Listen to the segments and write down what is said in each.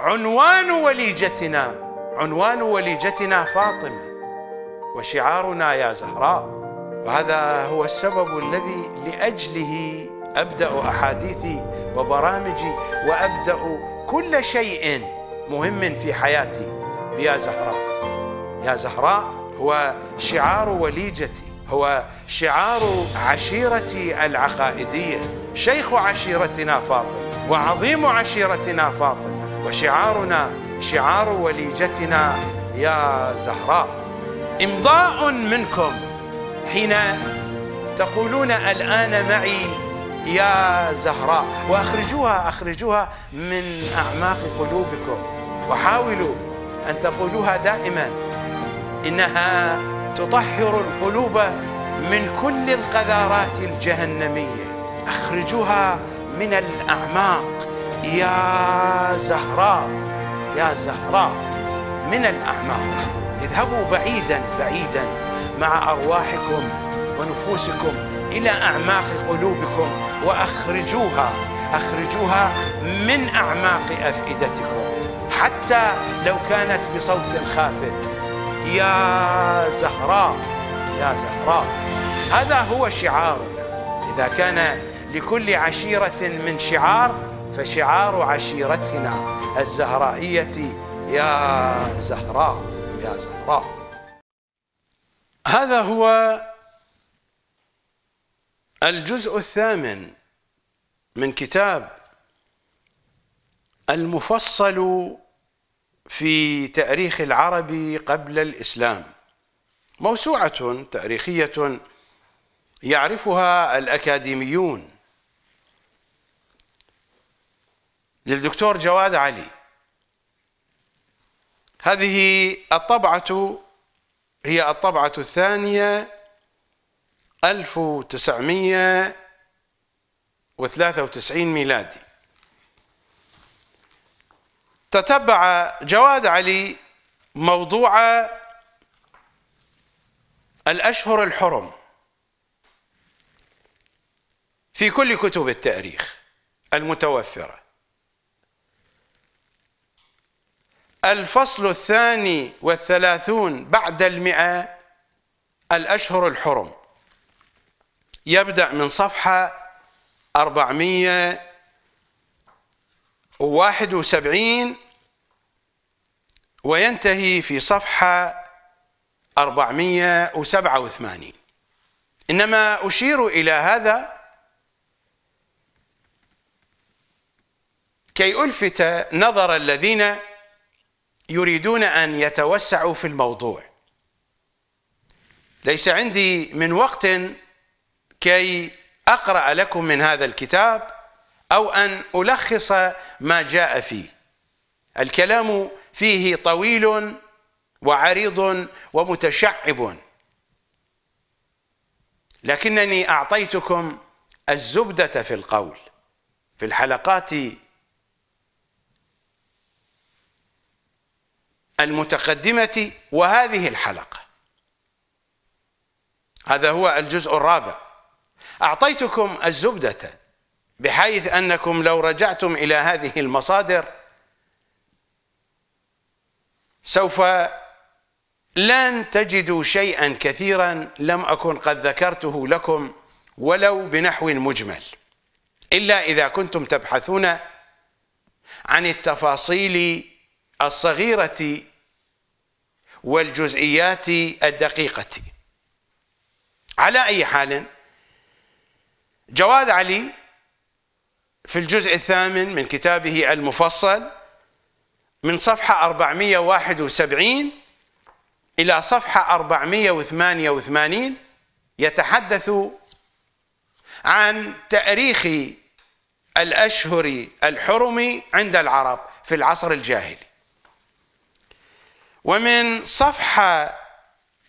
عنوان وليجتنا عنوان وليجتنا فاطمة وشعارنا يا زهراء. وهذا هو السبب الذي لأجله أبدأ أحاديثي وبرامجي وأبدأ كل شيء مهم في حياتي. بيا زهراء يا زهراء هو شعار وليجتي هو شعار عشيرتي العقائدية. شيخ عشيرتنا فاطمة وعظيم عشيرتنا فاطمة. وشعارنا شعار وليجتنا يا زهراء. إمضاء منكم حين تقولون الآن معي يا زهراء. وأخرجوها أخرجوها من أعماق قلوبكم. وحاولوا أن تقولوها دائما. إنها تطهر القلوب من كل القذارات الجهنمية. أخرجوها من الأعماق. يا زهراء يا زهراء من الأعماق. اذهبوا بعيدا بعيدا مع أرواحكم ونفوسكم إلى أعماق قلوبكم وأخرجوها أخرجوها من أعماق أفئدتكم. حتى لو كانت بصوت خافت. يا زهراء يا زهراء هذا هو شعارنا. إذا كان لكل عشيرة من شعار فشعار عشيرتنا الزهرائية يا زهراء يا زهراء. هذا هو الجزء الثامن من كتاب المفصل في تاريخ العرب قبل الإسلام. موسوعة تاريخية يعرفها الأكاديميون. للدكتور جواد علي. هذه الطبعة هي الطبعة الثانية 1993 ميلادي. تتبع جواد علي موضوع الأشهر الحرم في كل كتب التاريخ المتوفرة. الفصل الثاني والثلاثون بعد المئة الأشهر الحرم. يبدأ من صفحة أربعمية واحد وسبعين وينتهي في صفحة أربعمية وسبعة وثمانين. إنما أشير إلى هذا كي ألفت نظر الذين يريدون أن يتوسعوا في الموضوع. ليس عندي من وقت كي أقرأ لكم من هذا الكتاب أو أن ألخص ما جاء فيه. الكلام فيه طويل وعريض ومتشعب. لكنني أعطيتكم الزبدة في القول في الحلقات المتقدمة وهذه الحلقة. هذا هو الجزء الرابع. أعطيتكم الزبدة بحيث أنكم لو رجعتم إلى هذه المصادر سوف لن تجدوا شيئا كثيرا لم أكن قد ذكرته لكم ولو بنحو مجمل. إلا إذا كنتم تبحثون عن التفاصيل الصغيرة والجزئيات الدقيقة. على أي حال جواد علي في الجزء الثامن من كتابه المفصل من صفحة 471 إلى صفحة 488 يتحدث عن تأريخ الأشهر الحرم عند العرب في العصر الجاهلي. ومن صفحة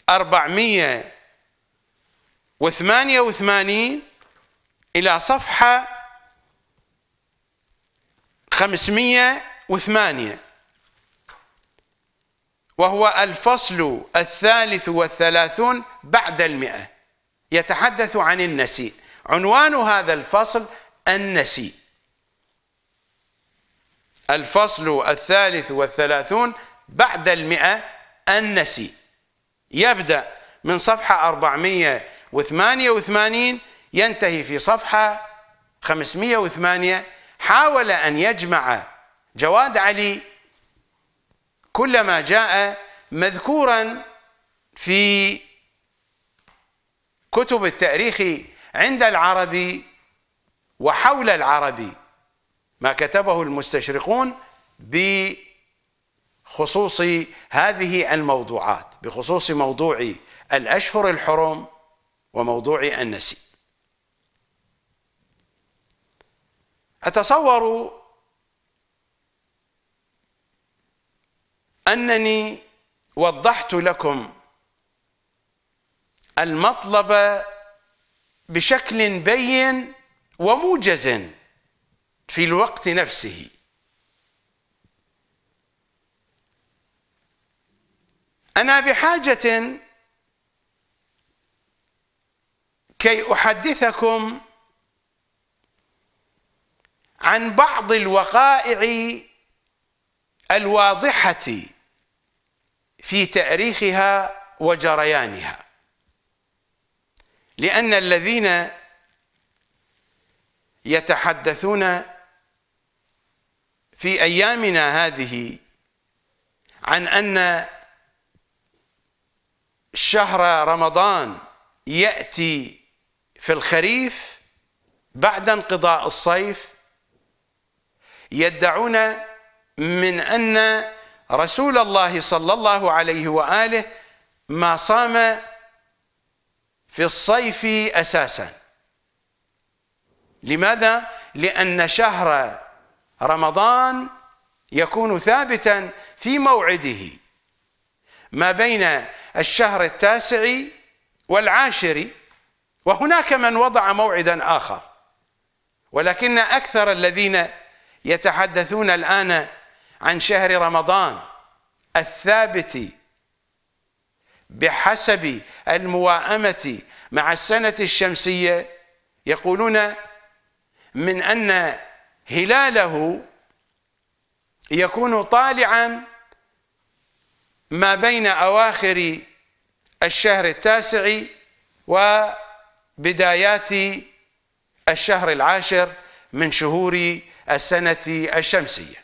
488 إلى صفحة خمسمية وثمانية وهو الفصل الثالث والثلاثون بعد المئة. يتحدث عن النسيء. عنوان هذا الفصل النسيء. الفصل الثالث والثلاثون بعد المئة النسي. يبدأ من صفحة 488 ينتهي في صفحة 508 حاول أن يجمع جواد علي كل ما جاء مذكورا في كتب التاريخ عند العربي وحول العربي ما كتبه المستشرقون بخصوص هذه الموضوعات بخصوص موضوع الأشهر الحرم وموضوع النسي أتصور أنني وضحت لكم المطلب بشكل بين وموجز في الوقت نفسه. أنا بحاجة كي أحدثكم عن بعض الوقائع الواضحة في تاريخها وجريانها. لأن الذين يتحدثون في أيامنا هذه عن أن شهر رمضان يأتي في الخريف بعد انقضاء الصيف يدعون من أن رسول الله صلى الله عليه وآله ما صام في الصيف أساسا لماذا؟ لأن شهر رمضان يكون ثابتا في موعده ما بين الشهر التاسع والعاشر وهناك من وضع موعدا آخر. ولكن أكثر الذين يتحدثون الآن عن شهر رمضان الثابت بحسب المواءمة مع السنة الشمسية يقولون من أن هلاله يكون طالعا ما بين أواخر الشهر التاسع وبدايات الشهر العاشر من شهور السنة الشمسية.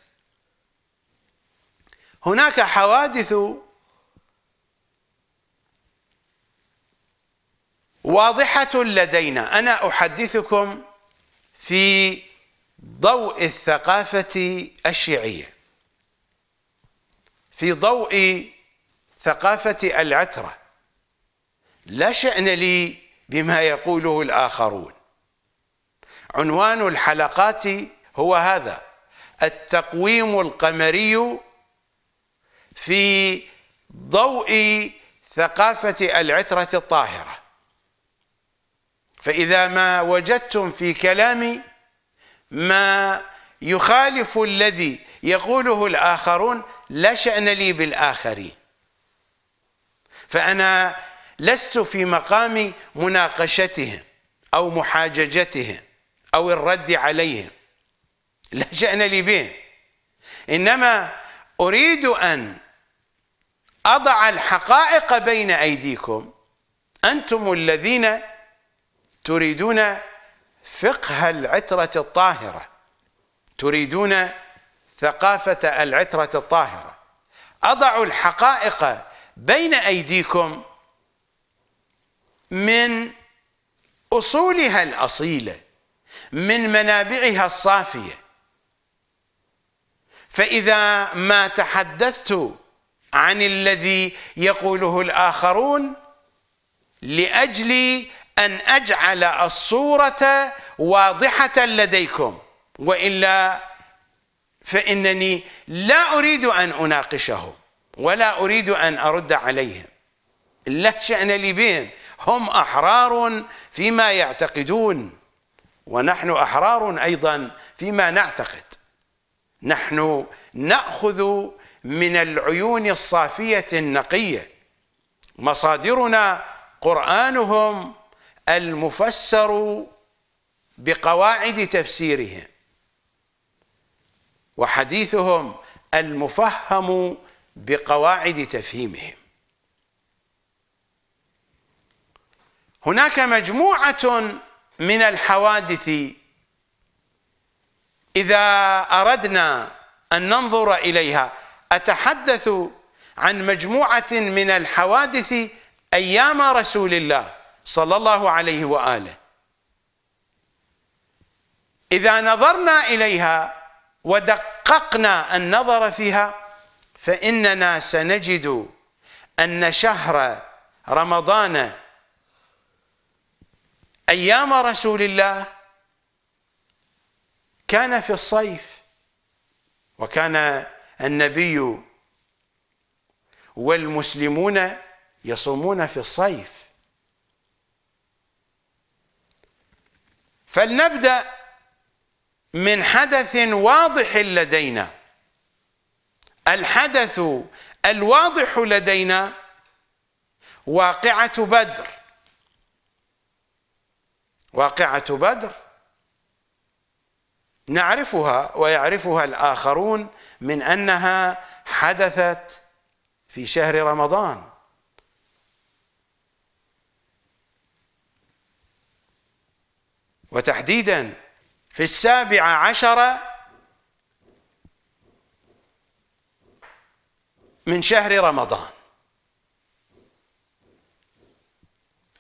هناك حوادث واضحة لدينا. أنا أحدثكم في ضوء الثقافة الشيعية. في ضوء ثقافة العترة. لا شأن لي بما يقوله الآخرون. عنوان الحلقات هو هذا التقويم القمري في ضوء ثقافة العترة الطاهرة. فإذا ما وجدتم في كلامي ما يخالف الذي يقوله الآخرون لا شأن لي بالآخرين. فأنا لست في مقام مناقشتهم أو محاججتهم أو الرد عليهم. لا شأن لي بهم. إنما أريد أن أضع الحقائق بين أيديكم. أنتم الذين تريدون فقه العترة الطاهرة. تريدون ثقافة العترة الطاهرة. أضع الحقائق بين أيديكم من أصولها الأصيلة من منابعها الصافية. فإذا ما تحدثت عن الذي يقوله الآخرون لأجل أن أجعل الصورة واضحة لديكم وإلا فإنني لا أريد أن أناقشهم ولا أريد أن أرد عليهم. لا شأن لي بهم. هم أحرار فيما يعتقدون ونحن أحرار أيضا فيما نعتقد. نحن نأخذ من العيون الصافية النقية. مصادرنا قرآنهم المفسر بقواعد تفسيرهم وحديثهم المفهم بقواعد تفهيمهم. هناك مجموعة من الحوادث إذا أردنا أن ننظر إليها. أتحدث عن مجموعة من الحوادث أيام رسول الله صلى الله عليه وآله. إذا نظرنا إليها ودققنا النظر فيها فإننا سنجد أن شهر رمضان أيام رسول الله كان في الصيف وكان النبي والمسلمون يصومون في الصيف. فلنبدأ من حدث واضح لدينا. الحدث الواضح لدينا واقعة بدر. واقعة بدر. نعرفها ويعرفها الآخرون من أنها حدثت في شهر رمضان. وتحديدا في السابع عشر من شهر رمضان.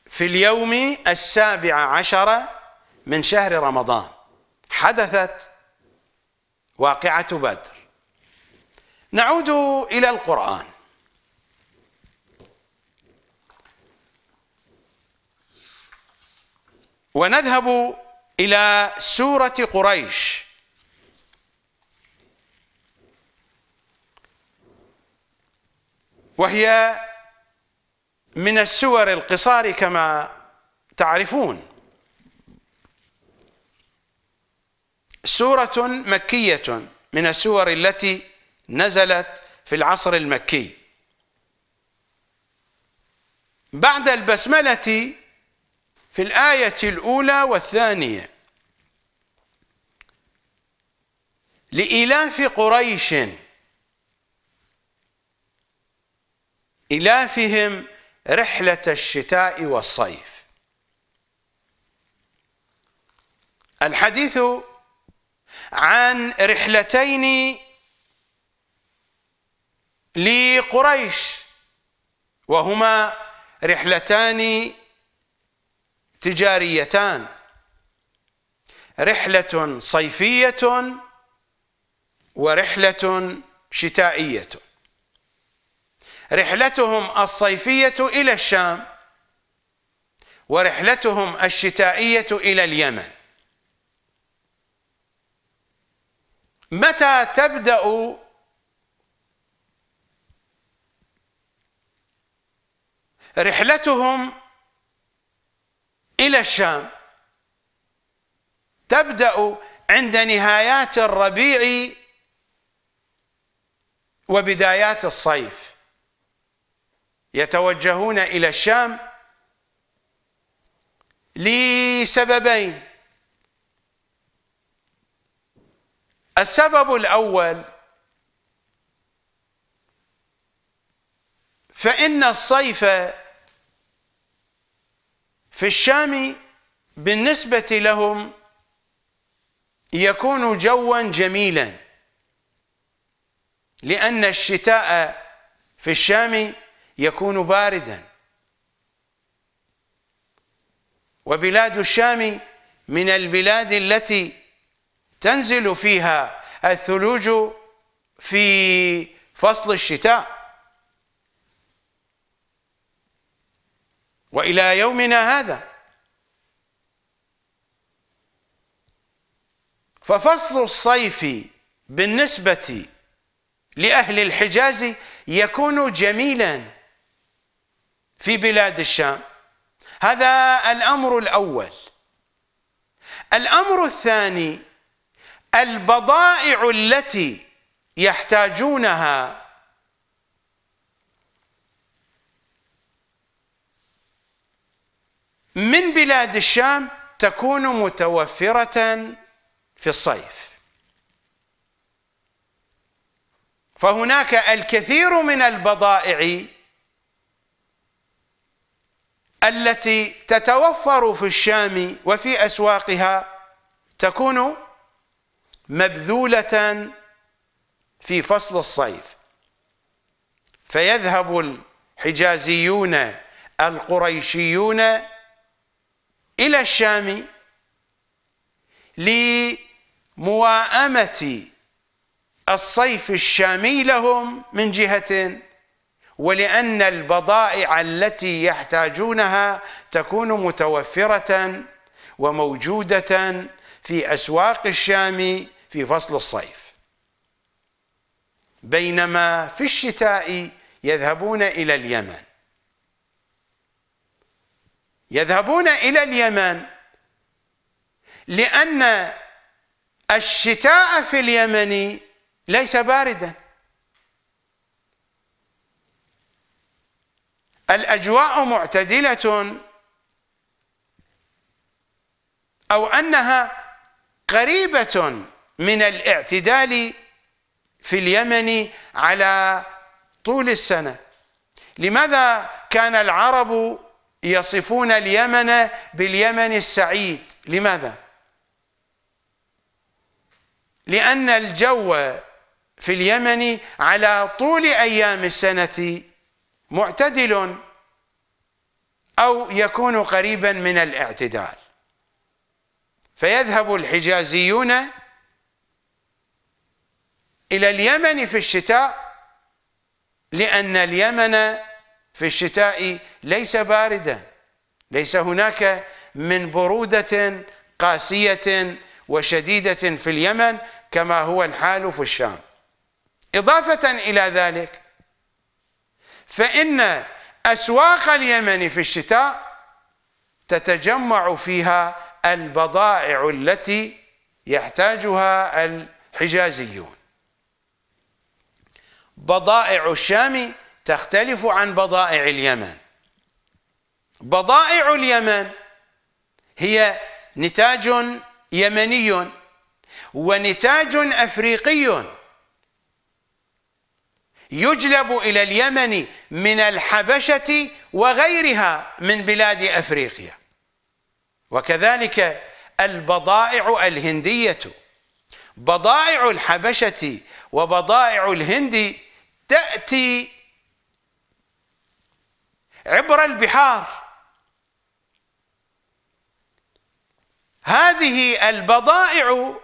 في اليوم السابع عشر من شهر رمضان حدثت واقعة بدر. نعود إلى القرآن. ونذهب إلى سورة قريش. وهي من السور القصار كما تعرفون. سورة مكية من السور التي نزلت في العصر المكي. بعد البسملة في الآية الأولى والثانية. لإلاف قريش إلافهم رحلة الشتاء والصيف. الحديث عن رحلتين لقريش وهما رحلتان تجاريتان. رحلة صيفية ورحلة شتائية. رحلتهم الصيفية إلى الشام ورحلتهم الشتائية إلى اليمن. متى تبدأ رحلتهم إلى الشام؟ تبدأ عند نهايات الربيع وبدايات الصيف. يتوجهون إلى الشام لسببين. السبب الأول فإن الصيف في الشام بالنسبة لهم يكون جوا جميلا لأن الشتاء في الشام يكون باردا. وبلاد الشام من البلاد التي تنزل فيها الثلوج في فصل الشتاء. وإلى يومنا هذا. ففصل الصيف بالنسبة لأهل الحجاز يكون جميلا. في بلاد الشام. هذا الأمر الأول. الأمر الثاني البضائع التي يحتاجونها من بلاد الشام تكون متوفرة في الصيف. فهناك الكثير من البضائع التي تتوفر في الشام وفي أسواقها تكون مبذولة في فصل الصيف. فيذهب الحجازيون القريشيون إلى الشام لمواءمة الصيف الشامي لهم من جهة ولأن البضائع التي يحتاجونها تكون متوفرة وموجودة في أسواق الشام في فصل الصيف. بينما في الشتاء يذهبون إلى اليمن. يذهبون إلى اليمن لأن الشتاء في اليمن ليس باردا. الأجواء معتدلة. أو أنها قريبة من الاعتدال في اليمن على طول السنة. لماذا كان العرب يصفون اليمن باليمن السعيد؟ لماذا؟ لأن الجو في اليمن على طول أيام السنة معتدل أو يكون قريبا من الاعتدال. فيذهب الحجازيون إلى اليمن في الشتاء لأن اليمن في الشتاء ليس باردا ليس هناك من برودة قاسية وشديدة في اليمن كما هو الحال في الشام. إضافة إلى ذلك فإن أسواق اليمن في الشتاء تتجمع فيها البضائع التي يحتاجها الحجازيون. بضائع الشام تختلف عن بضائع اليمن. بضائع اليمن هي نتاج يمني ونتاج أفريقي. يجلب إلى اليمن من الحبشة وغيرها من بلاد أفريقيا. وكذلك البضائع الهندية. بضائع الحبشة وبضائع الهند تأتي عبر البحار. هذه البضائع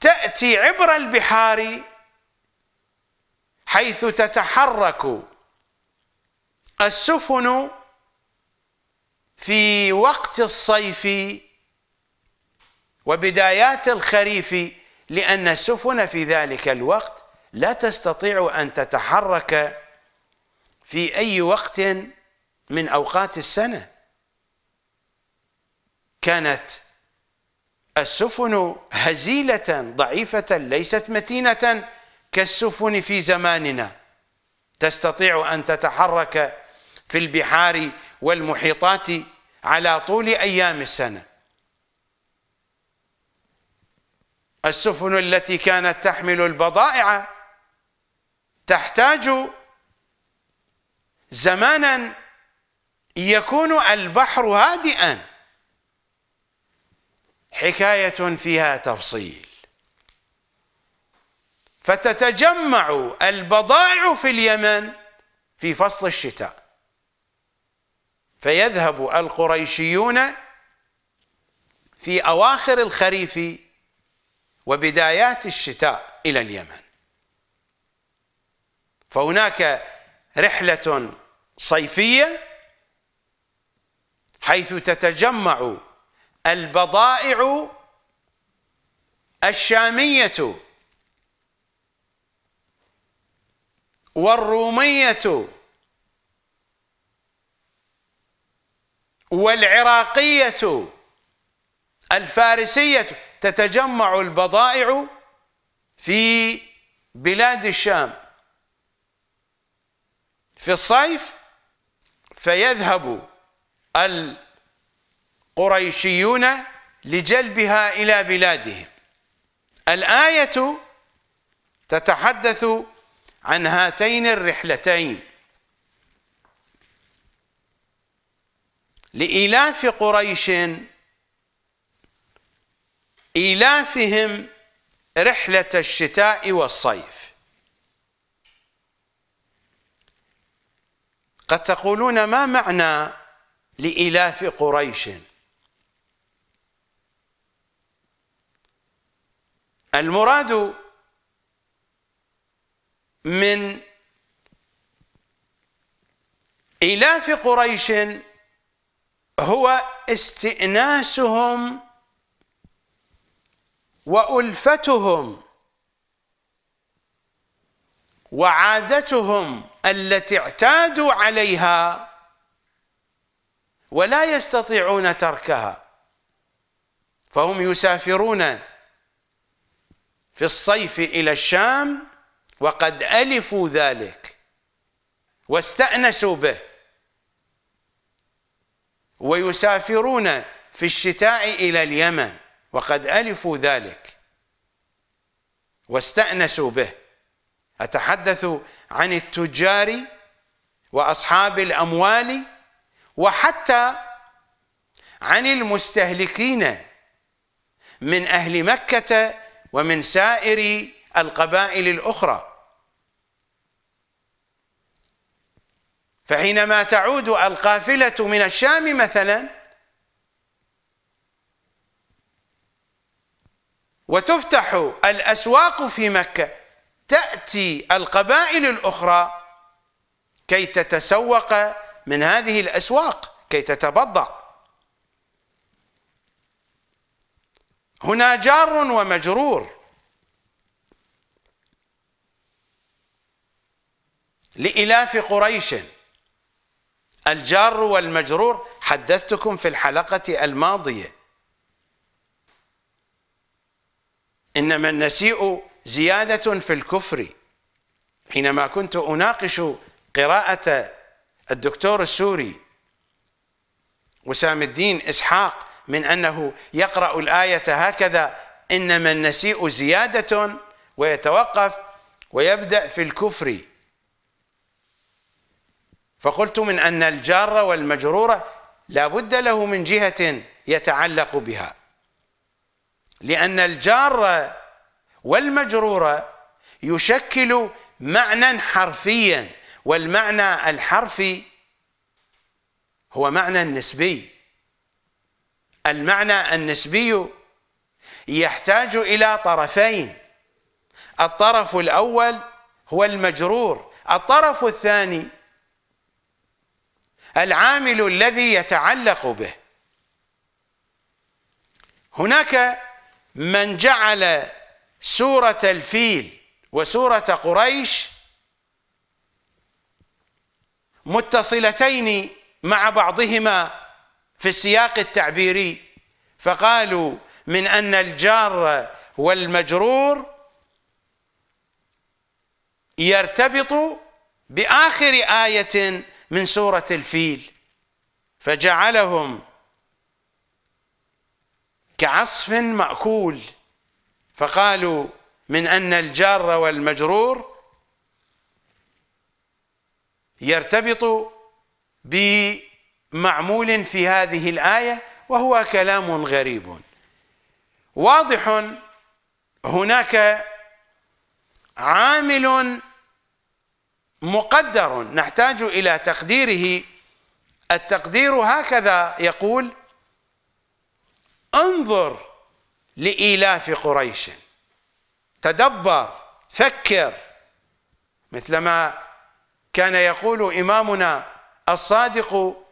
تأتي عبر البحار حيث تتحرك السفن في وقت الصيف وبدايات الخريف لأن السفن في ذلك الوقت لا تستطيع أن تتحرك في أي وقت من أوقات السنة. كانت السفن هزيلة ضعيفة ليست متينة. كالسفن في زماننا. تستطيع أن تتحرك في البحار والمحيطات على طول أيام السنة. السفن التي كانت تحمل البضائع تحتاج زمانا يكون البحر هادئا. حكاية فيها تفصيل. فتتجمع البضائع في اليمن في فصل الشتاء. فيذهب القريشيون في أواخر الخريف وبدايات الشتاء إلى اليمن. فهناك رحلة صيفية حيث تتجمع البضائع الشامية والرومية والعراقية الفارسية تتجمع البضائع في بلاد الشام. في الصيف فيذهب القريشيون لجلبها إلى بلادهم. الآية تتحدث عن هاتين الرحلتين. لإيلاف قريش إيلافهم رحلة الشتاء والصيف. قد تقولون ما معنى لإيلاف قريش؟ المراد من إيلاف قريش هو استئناسهم وألفتهم وعادتهم التي اعتادوا عليها ولا يستطيعون تركها. فهم يسافرون في الصيف إلى الشام وقد ألفوا ذلك واستأنسوا به. ويسافرون في الشتاء إلى اليمن وقد ألفوا ذلك واستأنسوا به. أتحدث عن التجار وأصحاب الأموال وحتى عن المستهلكين من أهل مكة ومن سائر القبائل الأخرى. فحينما تعود القافلة من الشام مثلا وتفتح الأسواق في مكة تأتي القبائل الأخرى كي تتسوق من هذه الأسواق كي تتبضع. هنا جار ومجرور. لإلاف قريش. الجار والمجرور حدثتكم في الحلقة الماضية. إنما النسيء زيادة في الكفر. حينما كنت أناقش قراءة الدكتور السوري وسام الدين إسحاق من أنه يقرأ الآية هكذا إنما النسيء زيادة ويتوقف ويبدأ في الكفر. فقلت من أن الجار والمجرور لا بد له من جهة يتعلق بها. لأن الجار والمجرور يشكل معنى حرفيا والمعنى الحرفي هو معنى نسبي. المعنى النسبي يحتاج إلى طرفين. الطرف الأول هو المجرور الطرف الثاني العامل الذي يتعلق به. هناك من جعل سورة الفيل وسورة قريش متصلتين مع بعضهما في السياق التعبيري فقالوا من أن الجار والمجرور يرتبط بآخر آية من سورة الفيل فجعلهم كعصف مأكول. فقالوا من أن الجار والمجرور يرتبط بمعمول في هذه الآية وهو كلام غريب. واضح هناك عامل مقدر. نحتاج إلى تقديره. التقدير هكذا يقول انظر لإيلاف قريش. تدبر فكر. مثلما كان يقول إمامنا الصادق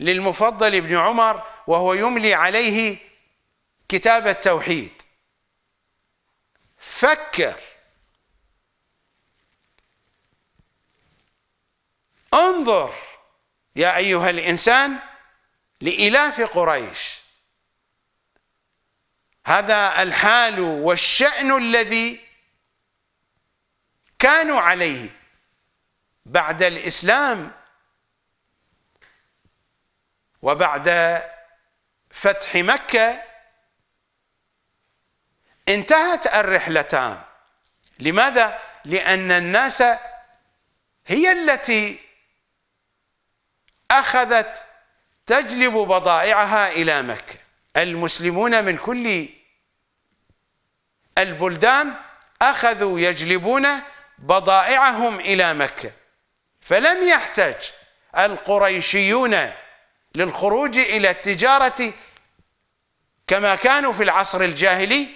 للمفضل بن عمر وهو يملي عليه كتاب التوحيد. فكر. انظر يا أيها الإنسان لإلاف قريش هذا الحال والشأن الذي كانوا عليه بعد الإسلام وبعد فتح مكة انتهت الرحلتان لماذا؟ لأن الناس هي التي أخذت تجلب بضائعها إلى مكة. المسلمون من كل البلدان أخذوا يجلبون بضائعهم إلى مكة. فلم يحتج القريشيون للخروج إلى التجارة كما كانوا في العصر الجاهلي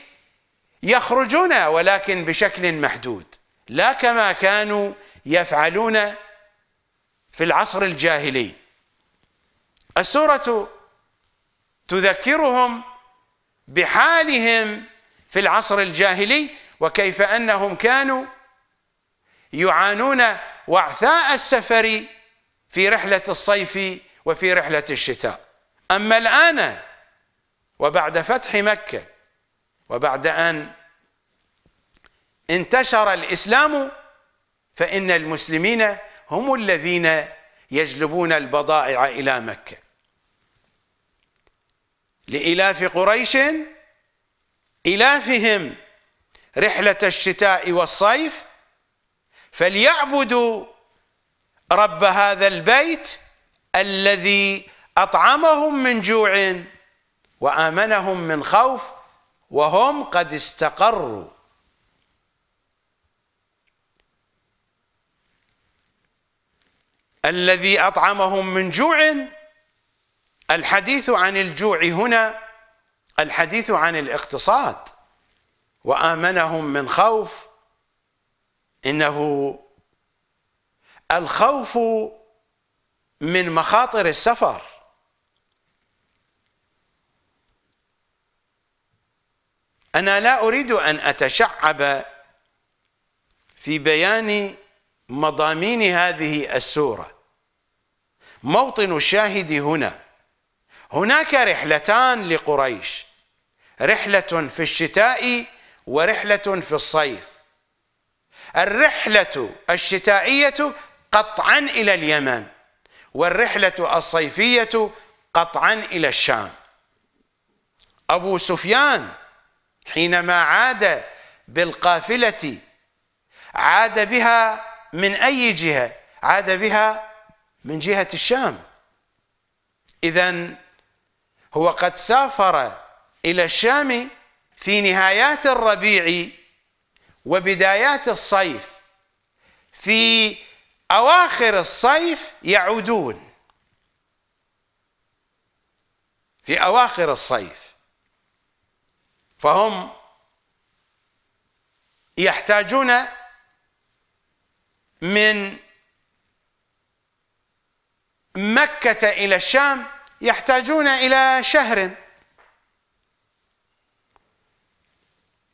يخرجون ولكن بشكل محدود لا كما كانوا يفعلون في العصر الجاهلي. السورة تذكرهم بحالهم في العصر الجاهلي وكيف أنهم كانوا يعانون وعثاء السفر في رحلة الصيف وفي رحلة الشتاء. أما الآن وبعد فتح مكة وبعد أن انتشر الإسلام فإن المسلمين هم الذين يجلبون البضائع إلى مكة. لإلاف قريش إلافهم رحلة الشتاء والصيف فليعبدوا رب هذا البيت الذي أطعمهم من جوع وآمنهم من خوف وهم قد استقروا. الذي أطعمهم من جوع الحديث عن الجوع هنا الحديث عن الاقتصاد. وآمنهم من خوف إنه الخوف من مخاطر السفر. أنا لا أريد أن أتشعب في بيان مضامين هذه السورة. موطن الشاهد هنا. هناك رحلتان لقريش. رحلة في الشتاء ورحلة في الصيف. الرحلة الشتائية قطعا إلى اليمن والرحلة الصيفية قطعا إلى الشام. أبو سفيان حينما عاد بالقافلة عاد بها من أي جهة؟ عاد بها من جهة الشام. إذا هو قد سافر إلى الشام في نهايات الربيع وبدايات الصيف. في أواخر الصيف يعودون. في أواخر الصيف. فهم يحتاجون من مكة إلى الشام يحتاجون إلى شهر.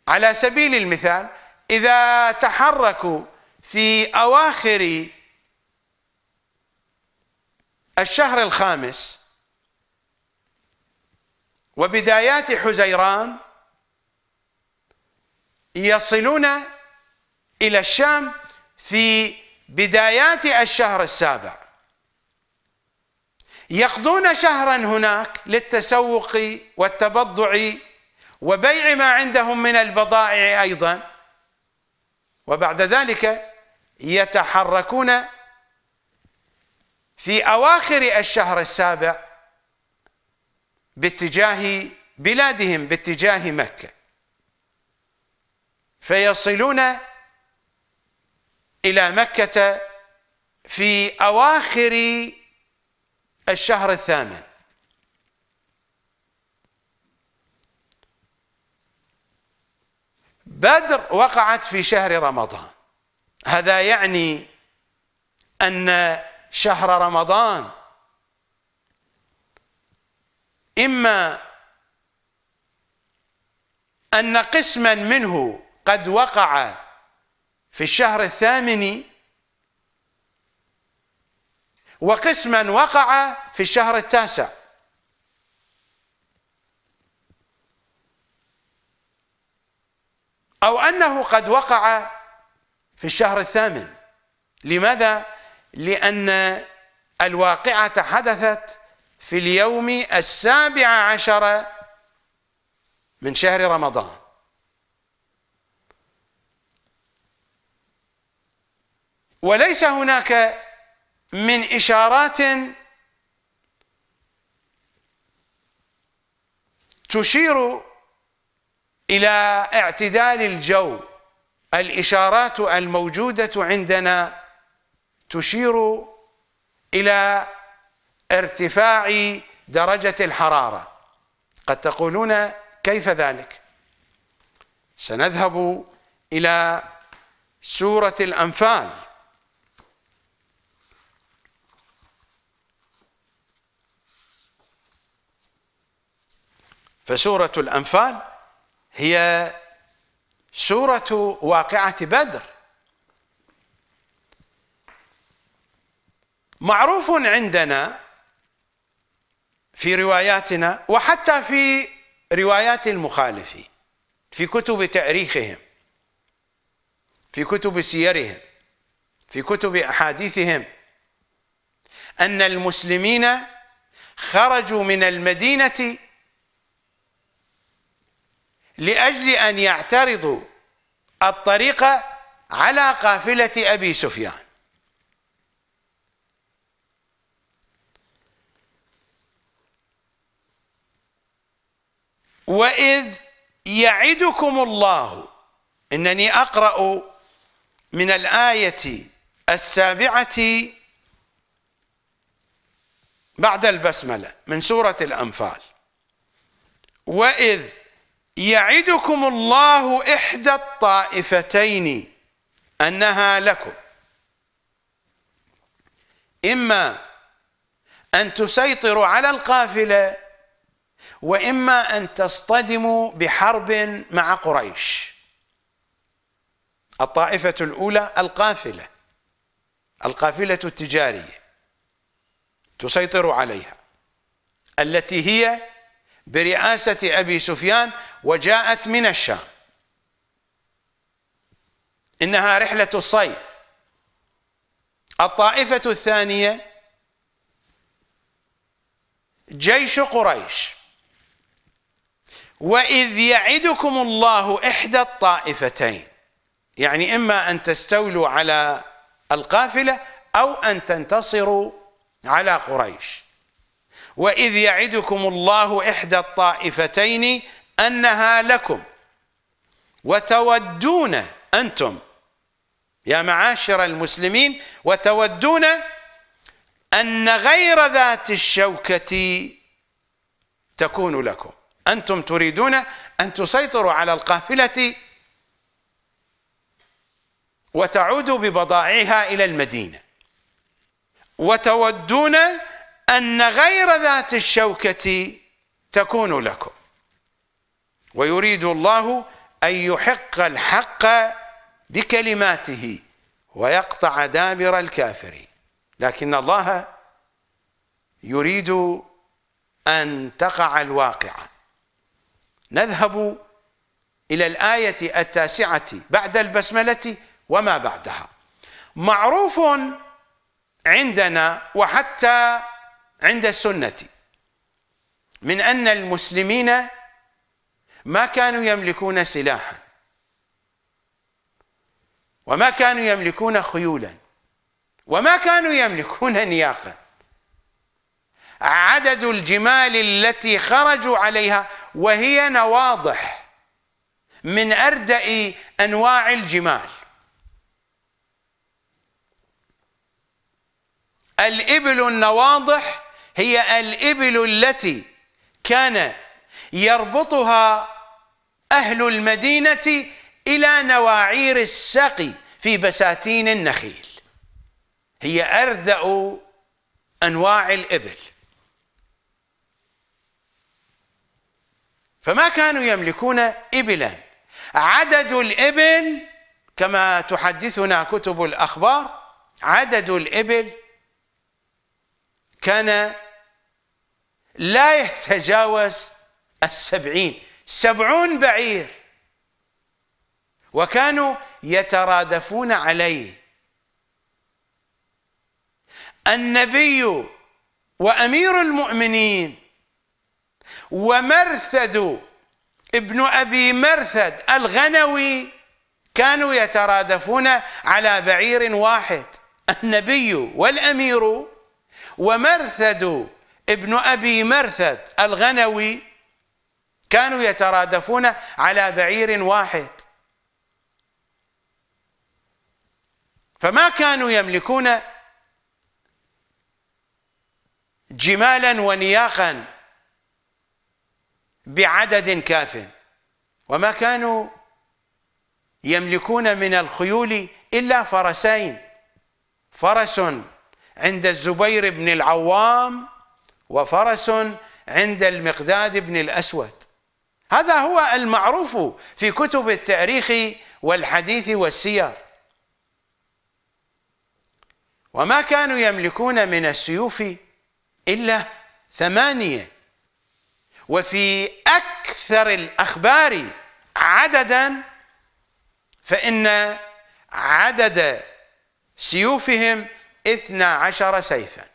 على سبيل المثال إذا تحركوا في أواخر الشهر الخامس وبدايات حزيران يصلون إلى الشام في بدايات الشهر السابع. يقضون شهرا هناك للتسوق والتبضع وبيع ما عندهم من البضائع أيضا. وبعد ذلك يتحركون في أواخر الشهر السابع باتجاه بلادهم باتجاه مكة. فيصلون إلى مكة في أواخر الشهر الثامن. بدر وقعت في شهر رمضان. هذا يعني أن شهر رمضان إما أن قسما منه قد وقع في الشهر الثامن وقسما وقع في الشهر التاسع. أو أنه قد وقع في الشهر الثامن. لماذا؟ لأن الواقعة حدثت في اليوم السابع عشر من شهر رمضان. وليس هناك من إشارات تشير إلى اعتدال الجو. الإشارات الموجودة عندنا تشير إلى ارتفاع درجة الحرارة. قد تقولون كيف ذلك؟ سنذهب إلى سورة الأنفال. فسورة الأنفال هي سورة واقعة بدر. معروف عندنا في رواياتنا وحتى في روايات المخالفين في كتب تأريخهم في كتب سيرهم في كتب أحاديثهم أن المسلمين خرجوا من المدينة لأجل أن يعترضوا الطريق على قافلة أبي سفيان. وإذ يعدكم الله إنني أقرأ من الآية السابعة بعد البسملة من سورة الأنفال. وإذ يعدكم الله إحدى الطائفتين أنها لكم. إما أن تسيطروا على القافلة وإما أن تصطدموا بحرب مع قريش. الطائفة الأولى القافلة القافلة التجارية تسيطر عليها التي هي برئاسة أبي سفيان وجاءت من الشام. إنها رحلة الصيف. الطائفة الثانية جيش قريش. وإذ يعدكم الله إحدى الطائفتين. يعني إما أن تستولوا على القافلة أو أن تنتصروا على قريش. وإذ يعدكم الله إحدى الطائفتين أنها لكم وتودون أنتم يا معاشر المسلمين وتودون أن غير ذات الشوكة تكون لكم. أنتم تريدون أن تسيطروا على القافلة وتعودوا ببضائعها إلى المدينة وتودون أن غير ذات الشوكة تكون لكم. ويريد الله أن يحق الحق بكلماته ويقطع دابر الكافرين. لكن الله يريد أن تقع الواقعة. نذهب إلى الآية التاسعة بعد البسملة وما بعدها. معروف عندنا وحتى عند السنة من أن المسلمين ما كانوا يملكون سلاحا وما كانوا يملكون خيولا وما كانوا يملكون نياقا. عدد الجمال التي خرجوا عليها وهي نواضح من أردأ أنواع الجمال. الإبل النواضح هي الإبل التي كان يربطها أهل المدينة إلى نواعير السقي في بساتين النخيل. هي أردأ أنواع الإبل. فما كانوا يملكون إبلا. عدد الإبل كما تحدثنا كتب الأخبار عدد الإبل كان لا يتجاوز السبعين. سبعون بعير. وكانوا يترادفون عليه. النبي وأمير المؤمنين ومرثد ابن أبي مرثد الغنوي كانوا يترادفون على بعير واحد. النبي والأمير ومرثد ابن أبي مرثد الغنوي كانوا يترادفون على بعير واحد. فما كانوا يملكون جمالا ونياقا بعدد كاف. وما كانوا يملكون من الخيول إلا فرسين. فرس عند الزبير بن العوام وفرس عند المقداد بن الأسود. هذا هو المعروف في كتب التاريخ والحديث والسير. وما كانوا يملكون من السيوف إلا ثمانية. وفي أكثر الأخبار عددا فإن عدد سيوفهم اثنا عشر سيفا.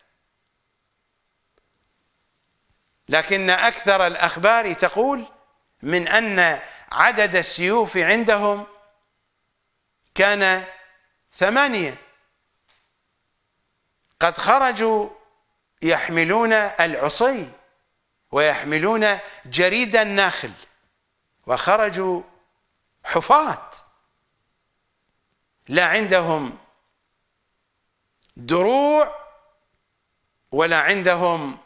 لكن أكثر الأخبار تقول من أن عدد السيوف عندهم كان ثمانية. قد خرجوا يحملون العصي ويحملون جريد النخل وخرجوا حفاة. لا عندهم دروع ولا عندهم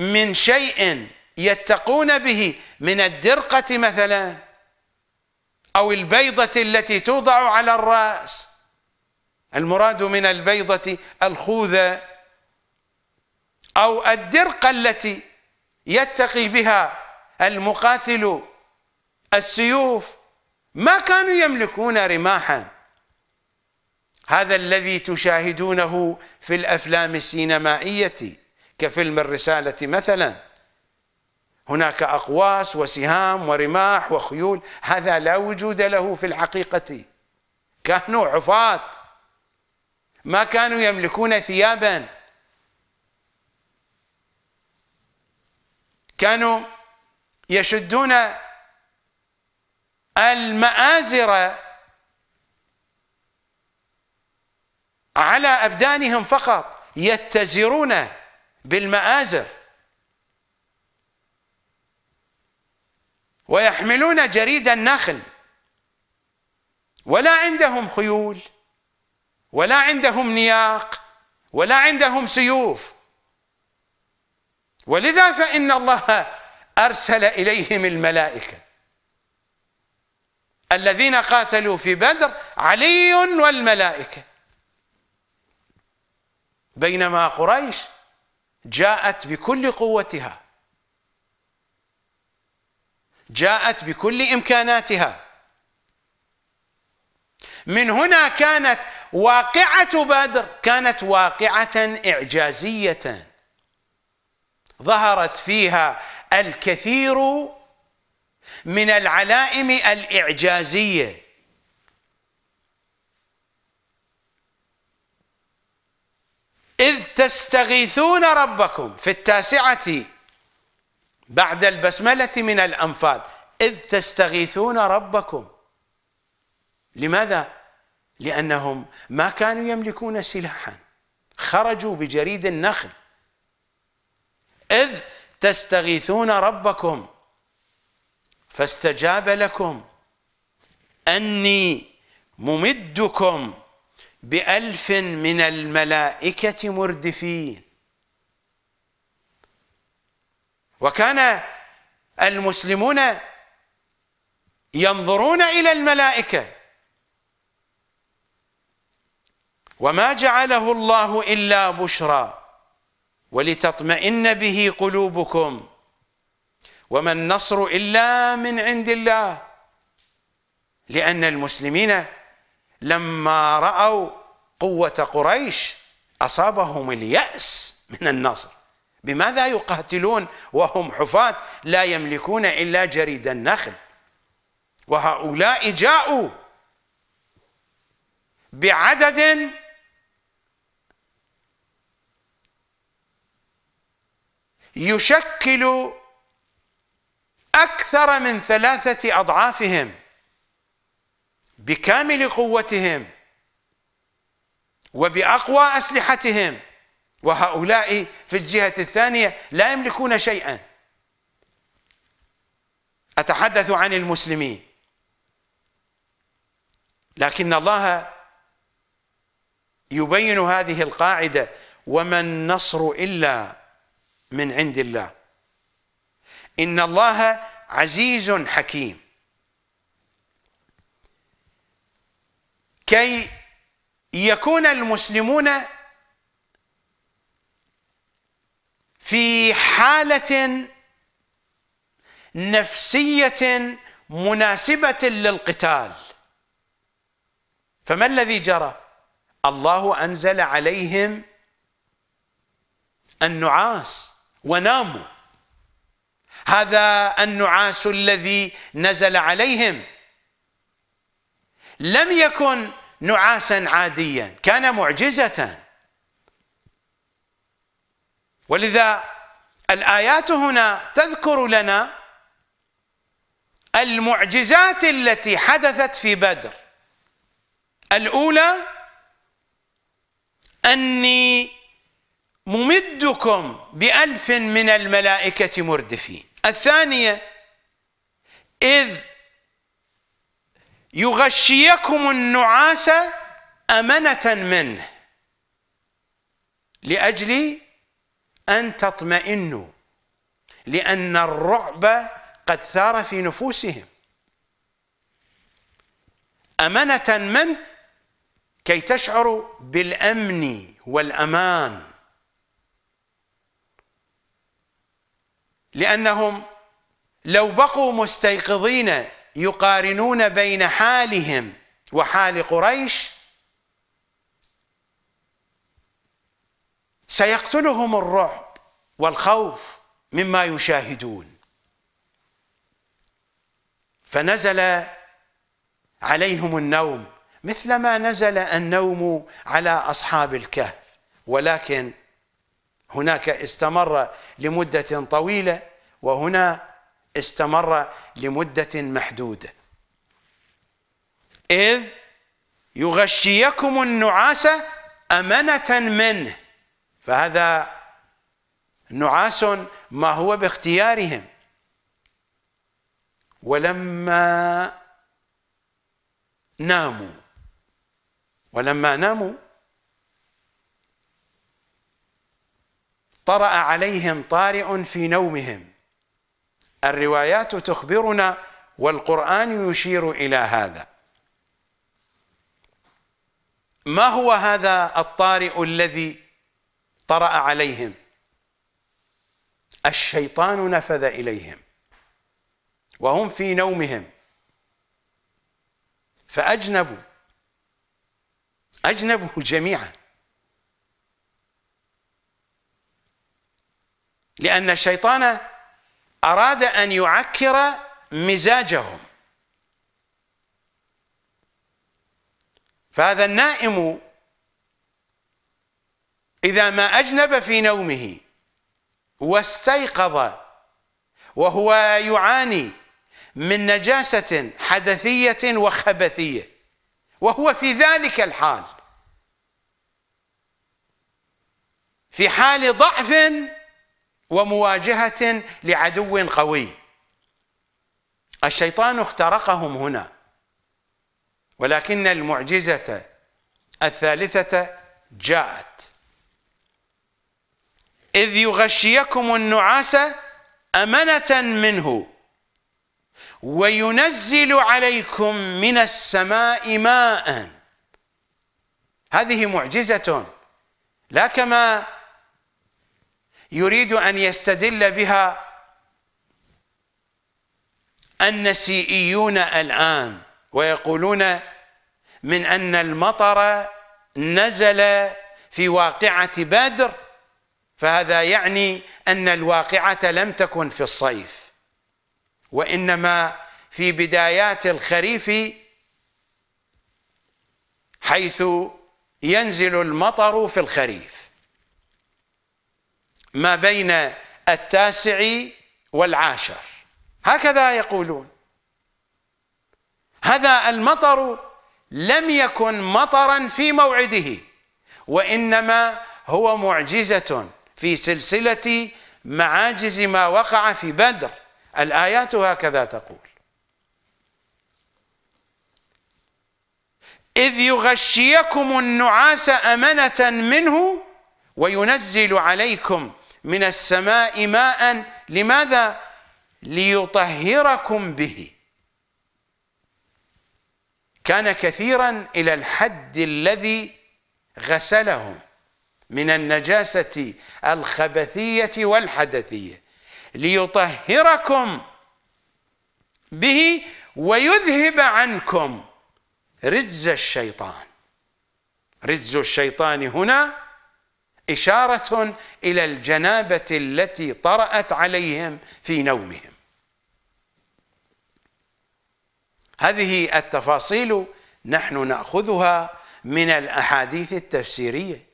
من شيء يتقون به من الدرقة مثلا أو البيضة التي توضع على الرأس. المراد من البيضة الخوذة أو الدرقة التي يتقي بها المقاتل السيوف. ما كانوا يملكون رماحا. هذا الذي تشاهدونه في الأفلام السينمائية. كفيلم الرسالة مثلا. هناك أقواس وسهام ورماح وخيول هذا لا وجود له في الحقيقة. كانوا عفاة. ما كانوا يملكون ثيابا. كانوا يشدون المآزر على أبدانهم فقط يتزرون بالمآزر. ويحملون جريد النخل. ولا عندهم خيول ولا عندهم نياق ولا عندهم سيوف. ولذا فإن الله أرسل إليهم الملائكة. الذين قاتلوا في بدر علي والملائكة. بينما قريش جاءت بكل قوتها. جاءت بكل إمكاناتها. من هنا كانت واقعة بدر كانت واقعة إعجازية. ظهرت فيها الكثير من العلائم الإعجازية. إذ تستغيثون ربكم في التاسعة بعد البسملة من الأنفال. إذ تستغيثون ربكم. لماذا؟ لأنهم ما كانوا يملكون سلاحا. خرجوا بجريد النخل. إذ تستغيثون ربكم. فاستجاب لكم. أني ممدكم. بألف من الملائكة مردفين. وكان المسلمون ينظرون إلى الملائكة. وما جعله الله إلا بشرى ولتطمئن به قلوبكم. وما النصر إلا من عند الله. لأن المسلمين لما رأوا قوة قريش أصابهم اليأس من النصر. بماذا يقاتلون وهم حفاة لا يملكون إلا جريد النخل؟ وهؤلاء جاءوا بعدد يشكل أكثر من ثلاثة أضعافهم. بكامل قوتهم وبأقوى أسلحتهم. وهؤلاء في الجهة الثانية لا يملكون شيئا. أتحدث عن المسلمين. لكن الله يبين هذه القاعدة وما النصر إلا من عند الله. إن الله عزيز حكيم. كي يكون المسلمون في حالة نفسية مناسبة للقتال. فما الذي جرى؟ الله أنزل عليهم النعاس وناموا. هذا النعاس الذي نزل عليهم لم يكن نعاسا عاديا كان معجزة. ولذا الآيات هنا تذكر لنا المعجزات التي حدثت في بدر. الأولى أني ممدكم بألف من الملائكة مردفين. الثانية إذ يغشيكم النعاس أمنة منه لأجل أن تطمئنوا لأن الرعب قد ثار في نفوسهم. أمنة منه كي تشعروا بالأمن والأمان. لأنهم لو بقوا مستيقظين يقارنون بين حالهم وحال قريش سيقتلهم الرعب والخوف مما يشاهدون. فنزل عليهم النوم مثلما نزل النوم على أصحاب الكهف ولكن هناك استمر لمدة طويلة وهنا استمر لمدة محدودة. إذ يغشيكم النعاس أمنة منه. فهذا نعاس ما هو باختيارهم. ولما ناموا. ولما ناموا طرأ عليهم طارئ في نومهم. الروايات تخبرنا والقرآن يشير إلى هذا. ما هو هذا الطارئ الذي طرأ عليهم؟ الشيطان نفذ إليهم وهم في نومهم. فأجنبوا أجنبوا جميعا. لأن الشيطان أراد أن يعكر مزاجهم. فهذا النائم إذا ما أجنب في نومه واستيقظ وهو يعاني من نجاسة حدثية وخبثية وهو في ذلك الحال في حال ضعف ومواجهة لعدو قوي. الشيطان اخترقهم هنا. ولكن المعجزة الثالثة جاءت. إذ يغشيكم النعاس أمنة منه وينزل عليكم من السماء ماء. هذه معجزة لا كما يريد أن يستدل بها النسيئيون الآن ويقولون من أن المطر نزل في واقعة بدر فهذا يعني أن الواقعة لم تكن في الصيف وإنما في بدايات الخريف حيث ينزل المطر في الخريف. ما بين التاسع والعاشر. هكذا يقولون. هذا المطر لم يكن مطرا في موعده وإنما هو معجزة في سلسلة معاجز ما وقع في بدر. الآيات هكذا تقول. إذ يغشيكم النعاس أمنة منه وينزل عليكم من السماء ماء لماذا؟ ليطهركم به. كان كثيرا إلى الحد الذي غسلهم من النجاسة الخبثية والحدثية. ليطهركم به ويذهب عنكم رجز الشيطان. رجز الشيطان هنا إشارة إلى الجنابة التي طرأت عليهم في نومهم. هذه التفاصيل نحن نأخذها من الأحاديث التفسيرية.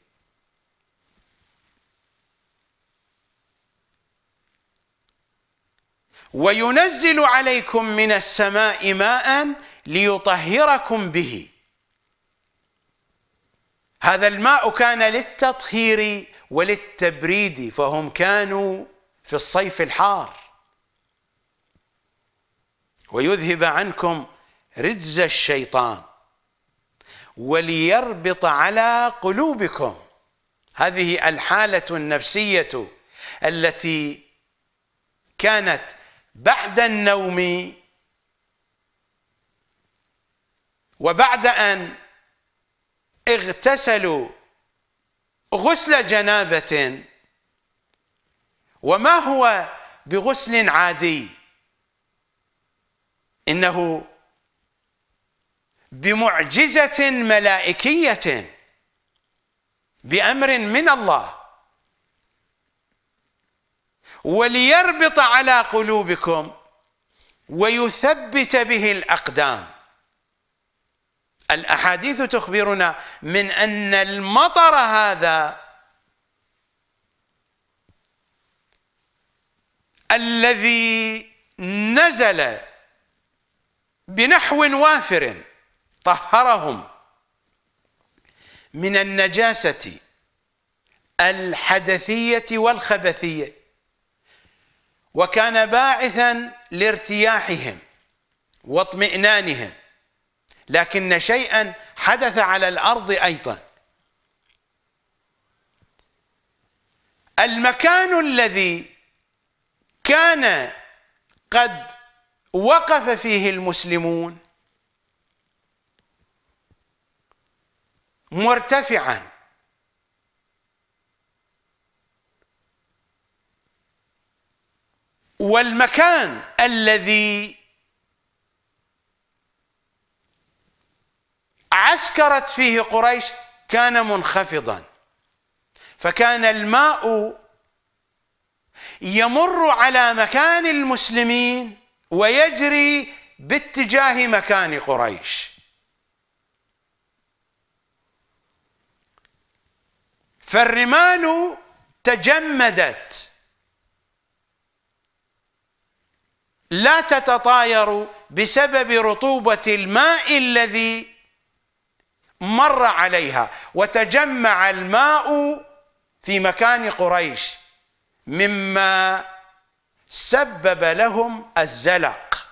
وينزل عليكم من السماء ماء ليطهركم به. هذا الماء كان للتطهير وللتبريد فهم كانوا في الصيف الحار. ويذهب عنكم رجز الشيطان وليربط على قلوبكم. هذه الحالة النفسية التي كانت بعد النوم وبعد أن اغتسلوا غسل جنابة. وما هو بغسل عادي؟ إنه بمعجزة ملائكية بأمر من الله. وليربط على قلوبكم ويثبت به الأقدام. الأحاديث تخبرنا من أن المطر هذا الذي نزل بنحو وافر طهرهم من النجاسة الحدثية والخبثية وكان باعثا لارتياحهم واطمئنانهم. لكن شيئا حدث على الأرض أيضا. المكان الذي كان قد وقف فيه المسلمون مرتفعا. والمكان الذي عسكرت فيه قريش كان منخفضا. فكان الماء يمر على مكان المسلمين ويجري باتجاه مكان قريش. فالرمال تجمدت. لا تتطاير بسبب رطوبة الماء الذي مر عليها وتجمع الماء في مكان قريش مما سبب لهم الزلق.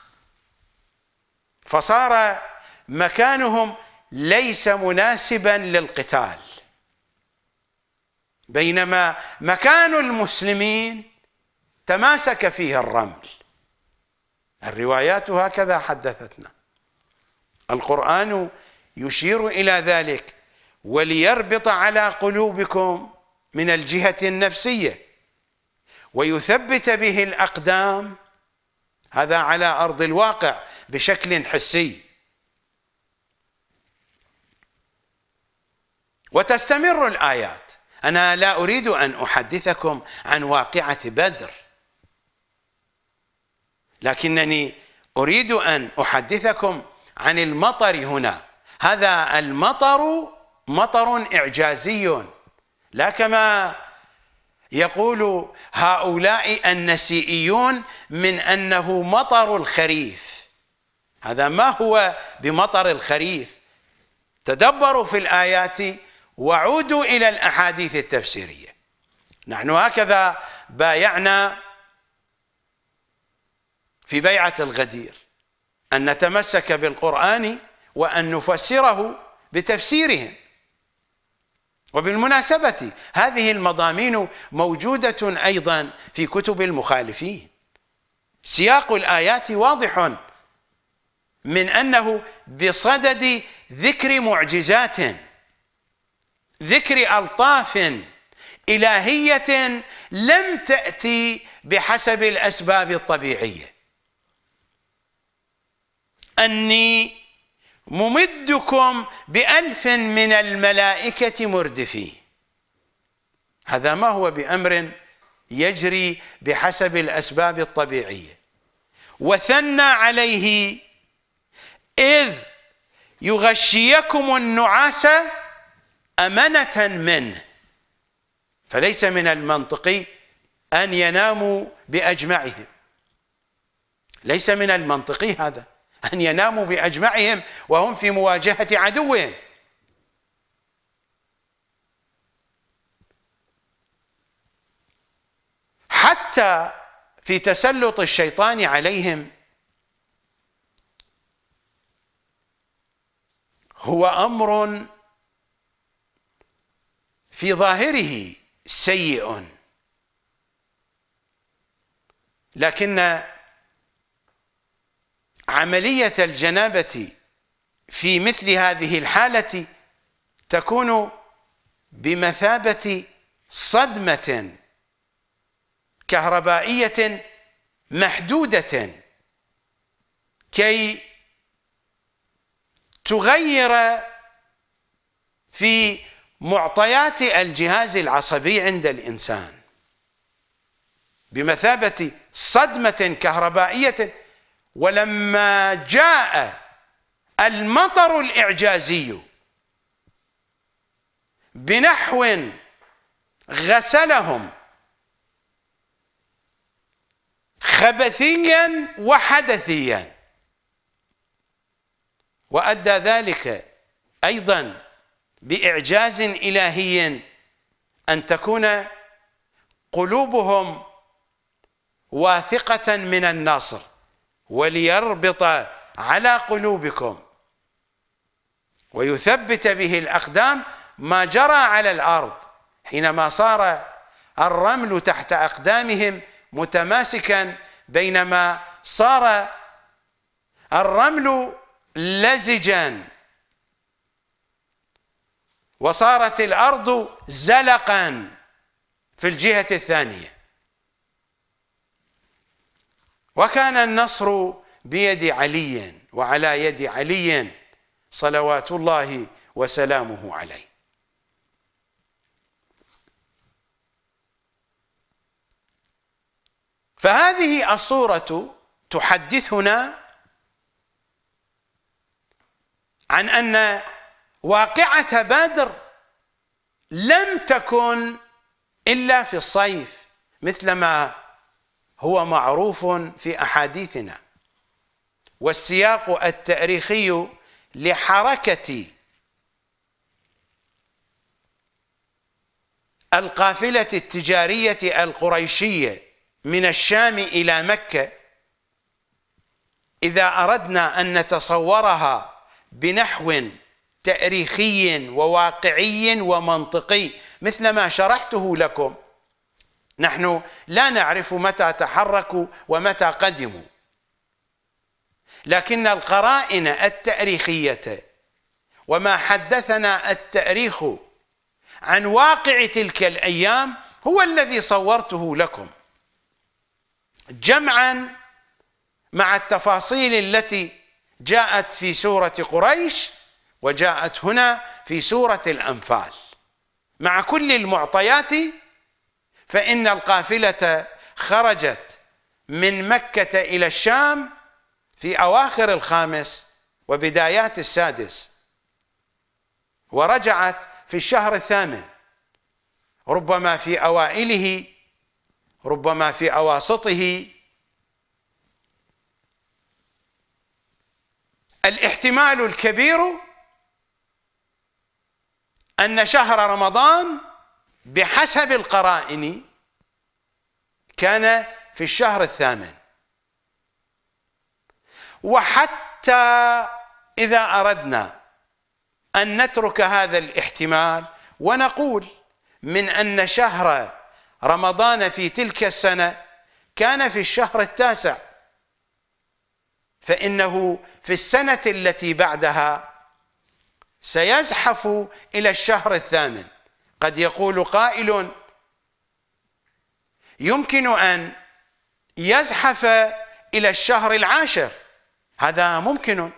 فصار مكانهم ليس مناسبا للقتال. بينما مكان المسلمين تماسك فيه الرمل. الروايات هكذا حدثتنا. القرآن يشير إلى ذلك. وليربط على قلوبكم من الجهة النفسية. ويثبت به الأقدام. هذا على أرض الواقع بشكل حسي. وتستمر الآيات. أنا لا أريد أن أحدثكم عن واقعة بدر. لكنني أريد أن أحدثكم عن المطر هنا. هذا المطر مطر إعجازي. لا كما يقول هؤلاء النسيئيون من أنه مطر الخريف. هذا ما هو بمطر الخريف؟ تدبروا في الآيات وعودوا إلى الأحاديث التفسيرية. نحن هكذا بايعنا في بيعة الغدير. أن نتمسك بالقرآن وأن نفسره بتفسيرهم وبالمناسبة هذه المضامين موجودة أيضا في كتب المخالفين. سياق الآيات واضح من أنه بصدد ذكر معجزات ذكر ألطاف إلهية لم تأتي بحسب الأسباب الطبيعية. أني ممدكم بألف من الملائكة مردفين هذا ما هو بأمر يجري بحسب الأسباب الطبيعية. وثنى عليه إذ يغشيكم النعاس أمنة منه. فليس من المنطقي أن يناموا بأجمعهم. ليس من المنطقي هذا. أن يناموا بأجمعهم وهم في مواجهة عدوهم حتى في تسلط الشيطان عليهم هو أمر في ظاهره سيء. لكن عملية الجنابة في مثل هذه الحالة تكون بمثابة صدمة كهربائية محدودة كي تغير في معطيات الجهاز العصبي عند الإنسان. بمثابة صدمة كهربائية ولما جاء المطر الإعجازي بنحو غسلهم خبثيا وحدثيا. وأدى ذلك أيضا بإعجاز إلهي أن تكون قلوبهم واثقة من الناصر. وليربط على قلوبكم ويثبت به الأقدام ما جرى على الأرض حينما صار الرمل تحت أقدامهم متماسكا بينما صار الرمل لزجا وصارت الأرض زلقا في الجهة الثانية. وكان النصر بيد علي وعلى يد علي صلوات الله وسلامه عليه. فهذه الصورة تحدثنا عن أن واقعة بدر لم تكن إلا في الصيف مثلما هو معروف في أحاديثنا. والسياق التاريخي لحركة القافلة التجارية القريشية من الشام إلى مكة إذا أردنا أن نتصورها بنحو تاريخي وواقعي ومنطقي مثل ما شرحته لكم نحن لا نعرف متى تحركوا ومتى قدموا. لكن القرائن التاريخية وما حدثنا التاريخ عن واقع تلك الأيام هو الذي صورته لكم. جمعا مع التفاصيل التي جاءت في سورة قريش وجاءت هنا في سورة الأنفال. مع كل المعطيات فإن القافلة خرجت من مكة إلى الشام في أواخر الخامس وبدايات السادس ورجعت في الشهر الثامن. ربما في أوائله ربما في أواسطه. الاحتمال الكبير أن شهر رمضان بحسب القرائن كان في الشهر الثامن. وحتى إذا أردنا أن نترك هذا الاحتمال ونقول من أن شهر رمضان في تلك السنة كان في الشهر التاسع فإنه في السنة التي بعدها سيزحف إلى الشهر الثامن. قد يقول قائل يمكن أن يزحف إلى الشهر العاشر. هذا ممكن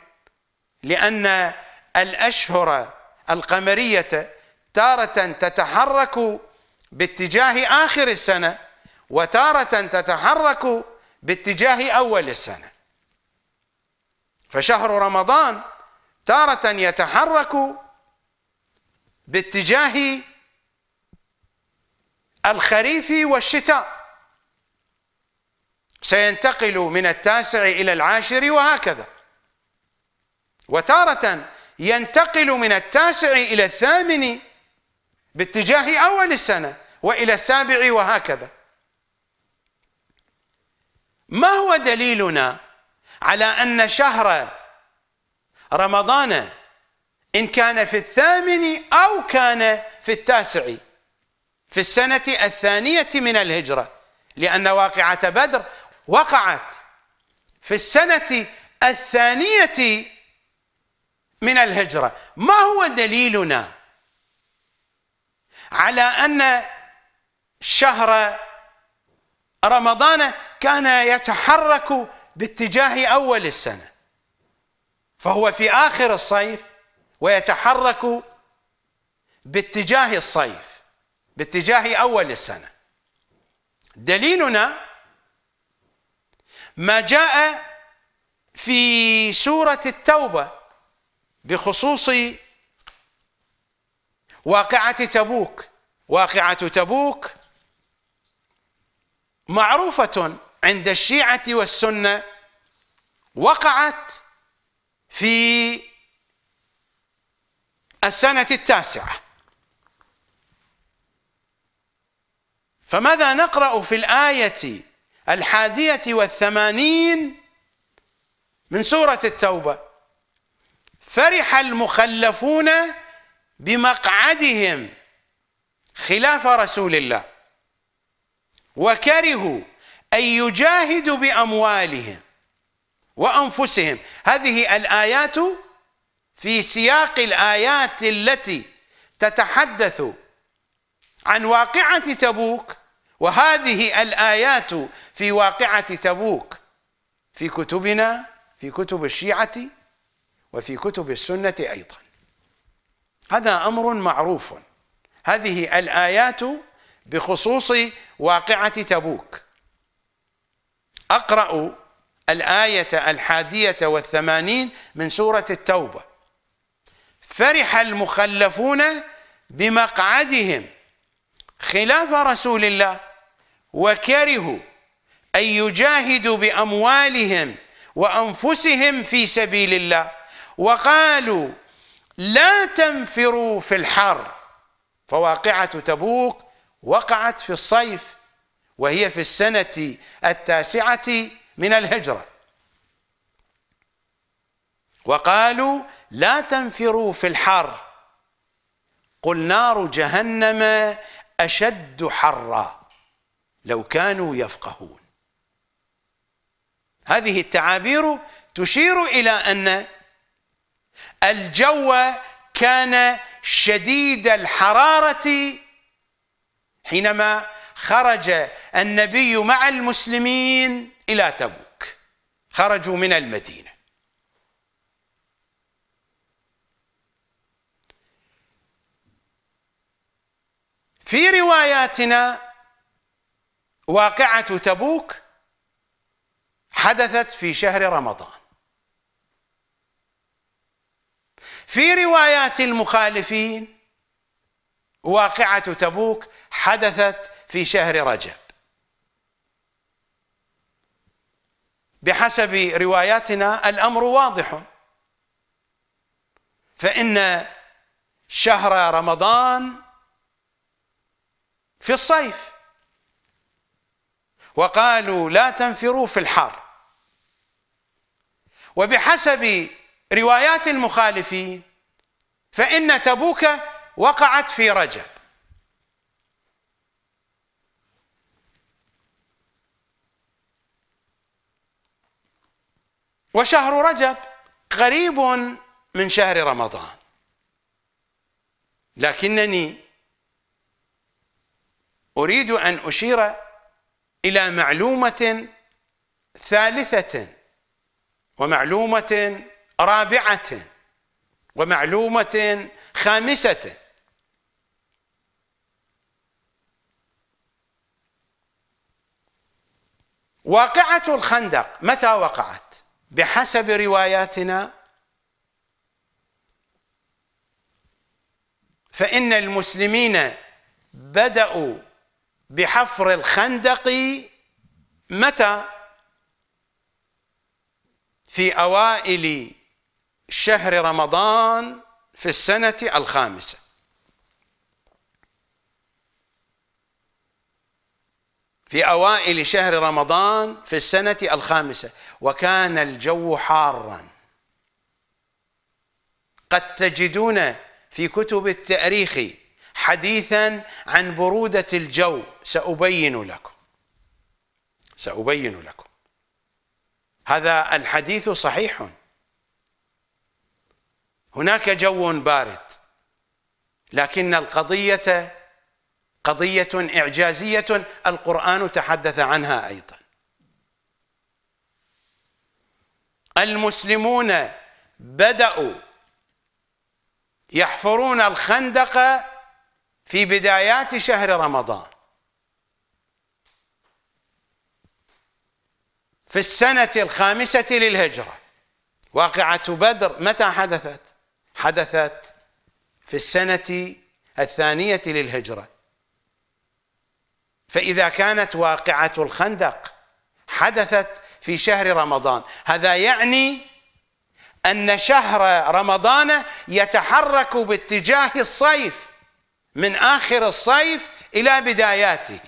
لأن الأشهر القمرية تارة تتحرك باتجاه آخر السنة وتارة تتحرك باتجاه أول السنة. فشهر رمضان تارة يتحرك باتجاه الخريف والشتاء. سينتقل من التاسع إلى العاشر وهكذا. وتارة ينتقل من التاسع إلى الثامن باتجاه أول السنة وإلى السابع وهكذا. ما هو دليلنا على أن شهر رمضان إن كان في الثامن أو كان في التاسع؟ في السنة الثانية من الهجرة لأن واقعة بدر وقعت في السنة الثانية من الهجرة. ما هو دليلنا على أن شهر رمضان كان يتحرك باتجاه أول السنة فهو في آخر الصيف ويتحرك باتجاه الصيف؟ باتجاه أول السنة. دليلنا ما جاء في سورة التوبة بخصوص واقعة تبوك. واقعة تبوك معروفة عند الشيعة والسنة وقعت في السنة التاسعة. فماذا نقرأ في الآية الحادية والثمانين من سورة التوبة؟ فرح المخلفون بمقعدهم خلاف رسول الله وكرهوا أن يجاهدوا بأموالهم وأنفسهم. هذه الآيات في سياق الآيات التي تتحدث عن واقعة تبوك وهذه الآيات في واقعة تبوك في كتبنا في كتب الشيعة وفي كتب السنة أيضا. هذا أمر معروف. هذه الآيات بخصوص واقعة تبوك. أقرأ الآية الحادية والثمانين من سورة التوبة. فرح المخلفون بمقعدهم. خلاف رسول الله وكرهوا أن يجاهدوا بأموالهم وأنفسهم في سبيل الله وقالوا لا تنفروا في الحر. فواقعة تبوك وقعت في الصيف وهي في السنة التاسعة من الهجرة. وقالوا لا تنفروا في الحر. قل نار جهنم أشد حرا لو كانوا يفقهون. هذه التعابير تشير إلى أن الجو كان شديد الحرارة حينما خرج النبي مع المسلمين إلى تبوك. خرجوا من المدينة. في رواياتنا واقعة تبوك حدثت في شهر رمضان. في روايات المخالفين واقعة تبوك حدثت في شهر رجب. بحسب رواياتنا الأمر واضح. فإن شهر رمضان في الصيف. وقالوا لا تنفروا في الحر. وبحسب روايات المخالفين فإن تبوك وقعت في رجب. وشهر رجب قريب من شهر رمضان. لكنني أريد أن أشير إلى معلومة ثالثة ومعلومة رابعة ومعلومة خامسة. واقعة الخندق متى وقعت؟ بحسب رواياتنا. فإن المسلمين بدأوا بحفر الخندق متى؟ في أوائل شهر رمضان في السنة الخامسة. في أوائل شهر رمضان في السنة الخامسة. وكان الجو حارا. قد تجدون في كتب التاريخ حديثا عن برودة الجو. سأبين لكم. سأبين لكم. هذا الحديث صحيح. هناك جو بارد لكن القضية قضية إعجازية. القرآن تحدث عنها أيضا. المسلمون بدأوا يحفرون الخندق في بدايات شهر رمضان. في السنة الخامسة للهجرة. واقعة بدر متى حدثت؟ حدثت في السنة الثانية للهجرة. فإذا كانت واقعة الخندق حدثت في شهر رمضان هذا يعني أن شهر رمضان يتحرك باتجاه الصيف. من آخر الصيف إلى بداياته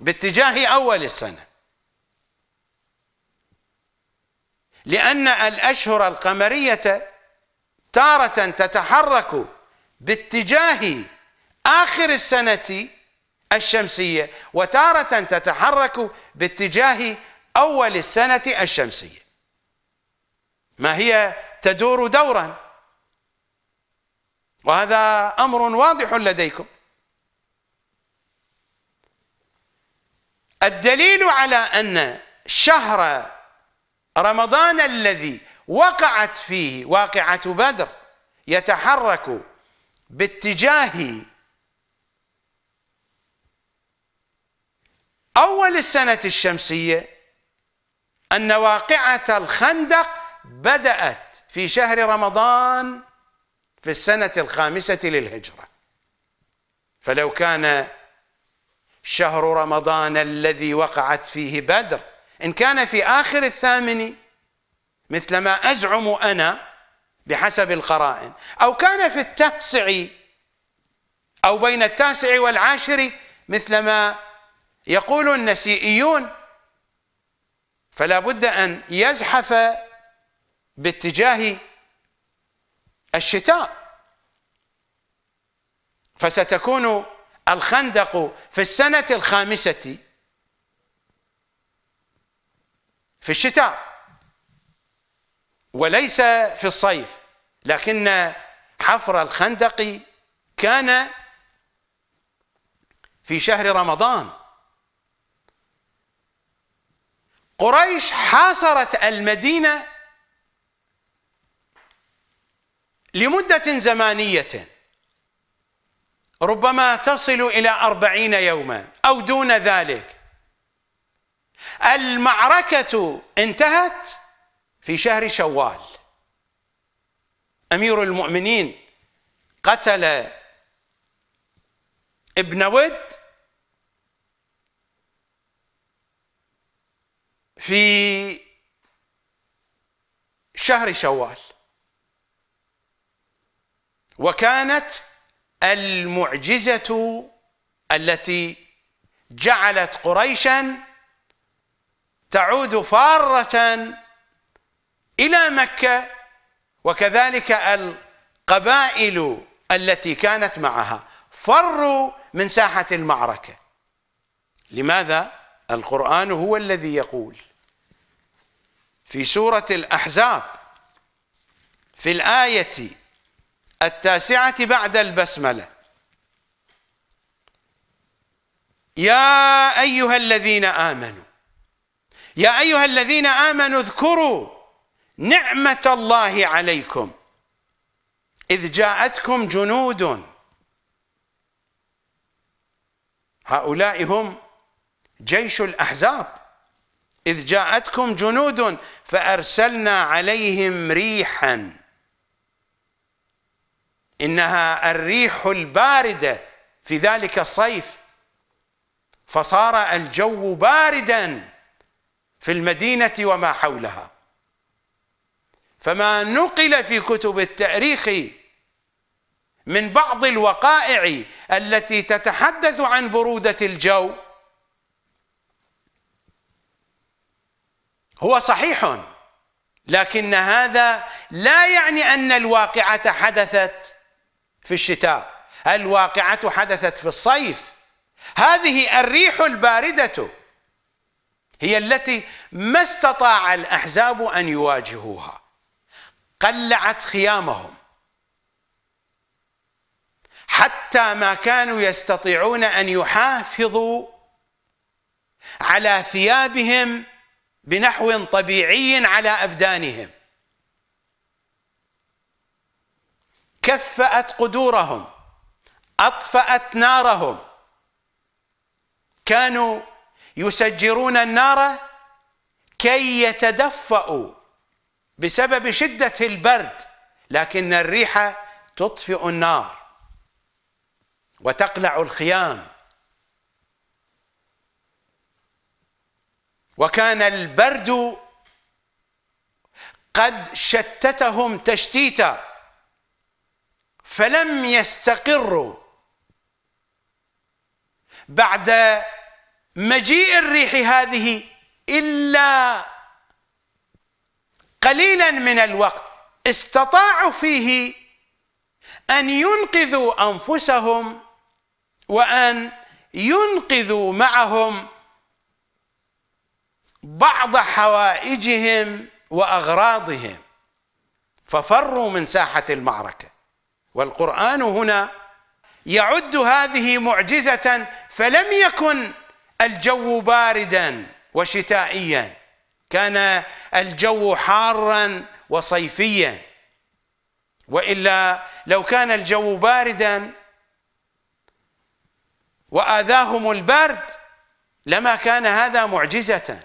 باتجاه أول السنة. لأن الأشهر القمرية تارة تتحرك باتجاه آخر السنة الشمسية وتارة تتحرك باتجاه أول السنة الشمسية. ما هي تدور دورا؟ وهذا أمر واضح لديكم. الدليل على أن شهر رمضان الذي وقعت فيه واقعة بدر يتحرك باتجاه أول السنة الشمسية أن واقعة الخندق بدأت في شهر رمضان في السنة الخامسة للهجرة. فلو كان شهر رمضان الذي وقعت فيه بدر إن كان في آخر الثامن مثل ما أزعم أنا بحسب القرائن أو كان في التاسع أو بين التاسع والعاشر مثل ما يقول النسيئيون فلا بد أن يزحف باتجاه الشتاء. فستكون الخندق في السنة الخامسة في الشتاء وليس في الصيف. لكن حفر الخندق كان في شهر رمضان. قريش حاصرت المدينة لمدة زمانية. ربما تصل إلى أربعين يوما أو دون ذلك. المعركة انتهت في شهر شوال. أمير المؤمنين قتل ابن ود في شهر شوال. وكانت المعجزة التي جعلت قريشا تعود فارة إلى مكة وكذلك القبائل التي كانت معها فروا من ساحة المعركة لماذا؟ القرآن هو الذي يقول في سورة الأحزاب في الآية التاسعة بعد البسملة. يا أيها الذين آمنوا يا أيها الذين آمنوا اذكروا نعمة الله عليكم. إذ جاءتكم جنود. هؤلاء هم جيش الأحزاب. إذ جاءتكم جنود فأرسلنا عليهم ريحا. إنها الريح الباردة في ذلك الصيف. فصار الجو باردا في المدينة وما حولها. فما نقل في كتب التأريخ من بعض الوقائع التي تتحدث عن برودة الجو هو صحيح لكن هذا لا يعني أن الواقعة حدثت في الشتاء. الواقعة حدثت في الصيف. هذه الريح الباردة هي التي ما استطاع الأحزاب أن يواجهوها. قلعت خيامهم. حتى ما كانوا يستطيعون أن يحافظوا على ثيابهم بنحو طبيعي على أبدانهم. كفأت قدورهم أطفأت نارهم. كانوا يسجرون النار كي يتدفأوا بسبب شدة البرد لكن الريح تطفئ النار وتقلع الخيام. وكان البرد قد شتتهم تشتيتا. فلم يستقروا بعد مجيء الريح هذه إلا قليلا من الوقت. استطاعوا فيه أن ينقذوا أنفسهم وأن ينقذوا معهم بعض حوائجهم وأغراضهم. ففروا من ساحة المعركة. والقرآن هنا يعد هذه معجزة فلم يكن الجو باردا وشتائيا كان الجو حارا وصيفيا وإلا لو كان الجو باردا وآذاهم البرد لما كان هذا معجزة.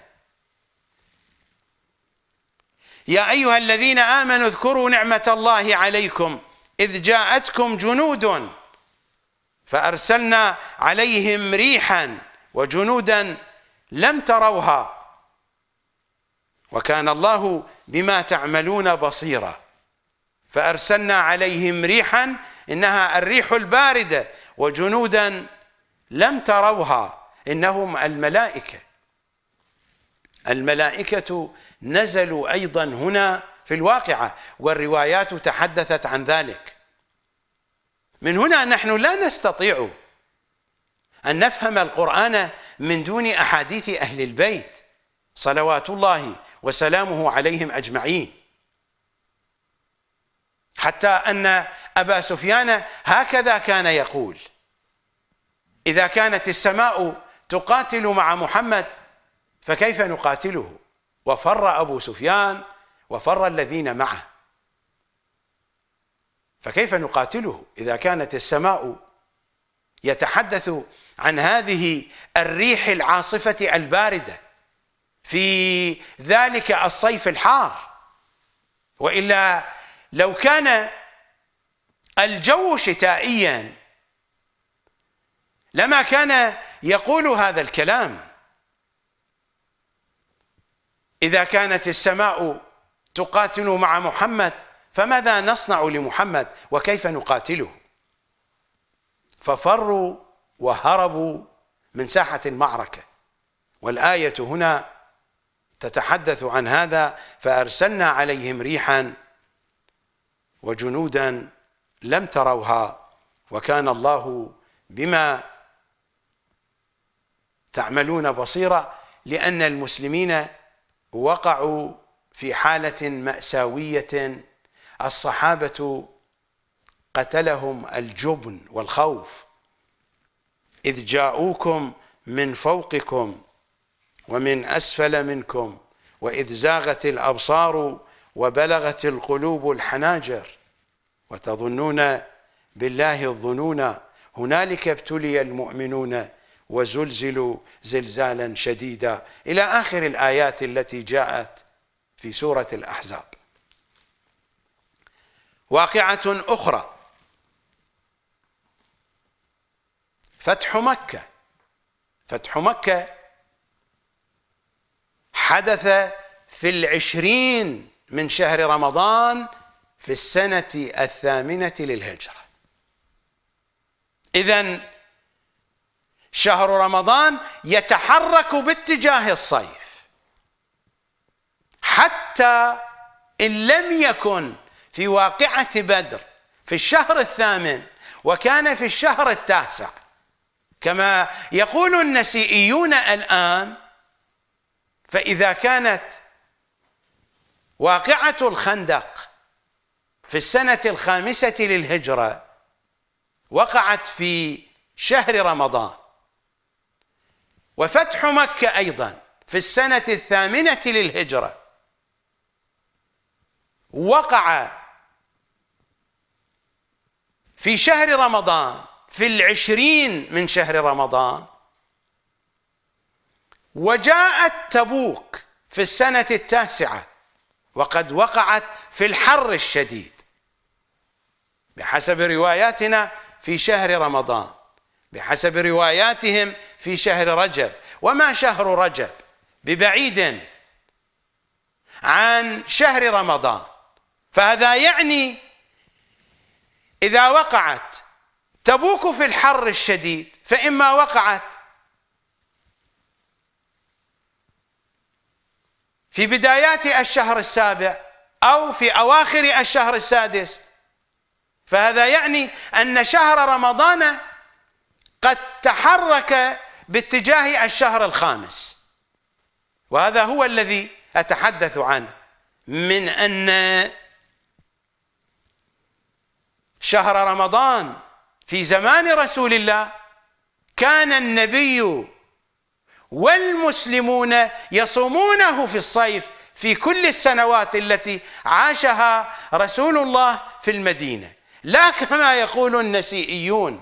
يا أيها الذين آمنوا اذكروا نعمة الله عليكم. إذ جاءتكم جنود فأرسلنا عليهم ريحا وجنودا لم تروها وكان الله بما تعملون بصيرا فأرسلنا عليهم ريحا إنها الريح الباردة وجنودا لم تروها إنهم الملائكة الملائكة نزلوا أيضا هنا في الواقعة والروايات تحدثت عن ذلك. من هنا نحن لا نستطيع أن نفهم القرآن من دون أحاديث أهل البيت. صلوات الله وسلامه عليهم أجمعين. حتى أن أبا سفيان هكذا كان يقول إذا كانت السماء تقاتل مع محمد فكيف نقاتله؟ وفر أبو سفيان وفر الذين معه. فكيف نقاتله إذا كانت السماء يتحدث عن هذه الريح العاصفة الباردة في ذلك الصيف الحار؟ وإلا لو كان الجو شتائيا لما كان يقول هذا الكلام. إذا كانت السماء تقاتل مع محمد؟ فماذا نصنع لمحمد وكيف نقاتله؟ ففروا وهربوا من ساحة المعركة. والآية هنا تتحدث عن هذا فأرسلنا عليهم ريحا وجنودا لم تروها وكان الله بما تعملون بصيرا لأن المسلمين وقعوا في حالة مأساوية الصحابة قتلهم الجبن والخوف. إذ جاءوكم من فوقكم ومن أسفل منكم وإذ زاغت الأبصار وبلغت القلوب الحناجر. وتظنون بالله الظنون هنالك ابتلي المؤمنون وزلزلوا زلزالا شديدا. إلى آخر الآيات التي جاءت في سورة الأحزاب. واقعة أخرى. فتح مكة. فتح مكة حدث في العشرين من شهر رمضان في السنة الثامنة للهجرة. إذا شهر رمضان يتحرك باتجاه الصيف. حتى إن لم يكن في واقعة بدر في الشهر الثامن وكان في الشهر التاسع. كما يقول النسيئيون الآن فإذا كانت واقعة الخندق في السنة الخامسة للهجرة وقعت في شهر رمضان وفتح مكة أيضا في السنة الثامنة للهجرة وقع في شهر رمضان في العشرين من شهر رمضان وجاءت تبوك في السنة التاسعة وقد وقعت في الحر الشديد. بحسب رواياتنا في شهر رمضان بحسب رواياتهم في شهر رجب. وما شهر رجب؟ ببعيد عن شهر رمضان. فهذا يعني إذا وقعت تبوك في الحر الشديد فإما وقعت في بدايات الشهر السابع أو في أواخر الشهر السادس. فهذا يعني أن شهر رمضان قد تحرك باتجاه الشهر الخامس. وهذا هو الذي أتحدث عنه من أن شهر رمضان في زمان رسول الله كان النبي والمسلمون يصومونه في الصيف في كل السنوات التي عاشها رسول الله في المدينة. لا كما يقول النسيئيون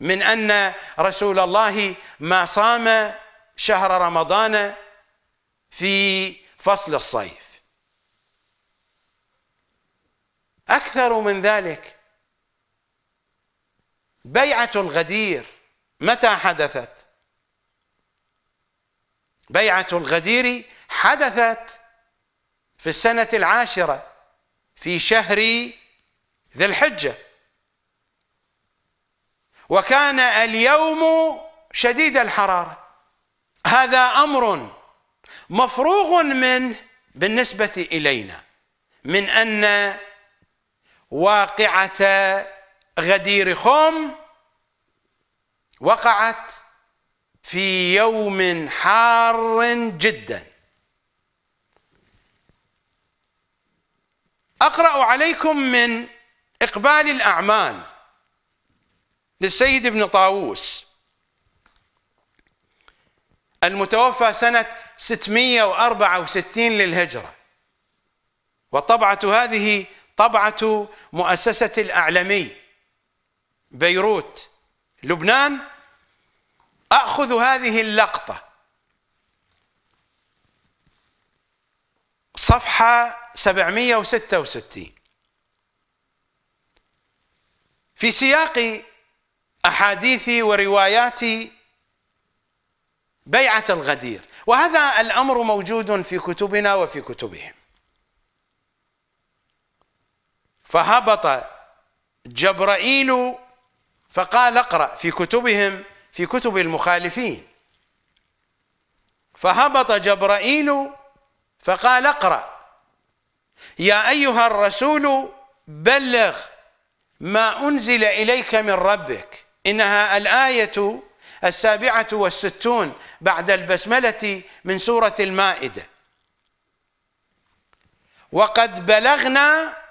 من أن رسول الله ما صام شهر رمضان في فصل الصيف. أكثر من ذلك. بيعة الغدير متى حدثت؟ بيعة الغدير حدثت في السنة العاشرة في شهر ذي الحجة. وكان اليوم شديد الحرارة. هذا أمر مفروغ منه بالنسبة إلينا من أن واقعة غدير خم وقعت في يوم حار جدا. أقرأ عليكم من إقبال الأعمال للسيد ابن طاووس. المتوفى سنة 664 للهجرة وطبعة هذه طبعة مؤسسة الأعلمي بيروت لبنان أخذ هذه اللقطة. صفحة 766 في سياق أحاديث وروايات بيعة الغدير وهذا الأمر موجود في كتبنا وفي كتبهم. فهبط جبرائيل فقال اقرأ في كتبهم في كتب المخالفين. فهبط جبرائيل فقال اقرأ. يا أيها الرسول بلغ ما أنزل إليك من ربك. إنها الآية السابعة والستون بعد البسملة من سورة المائدة. وقد بلغنا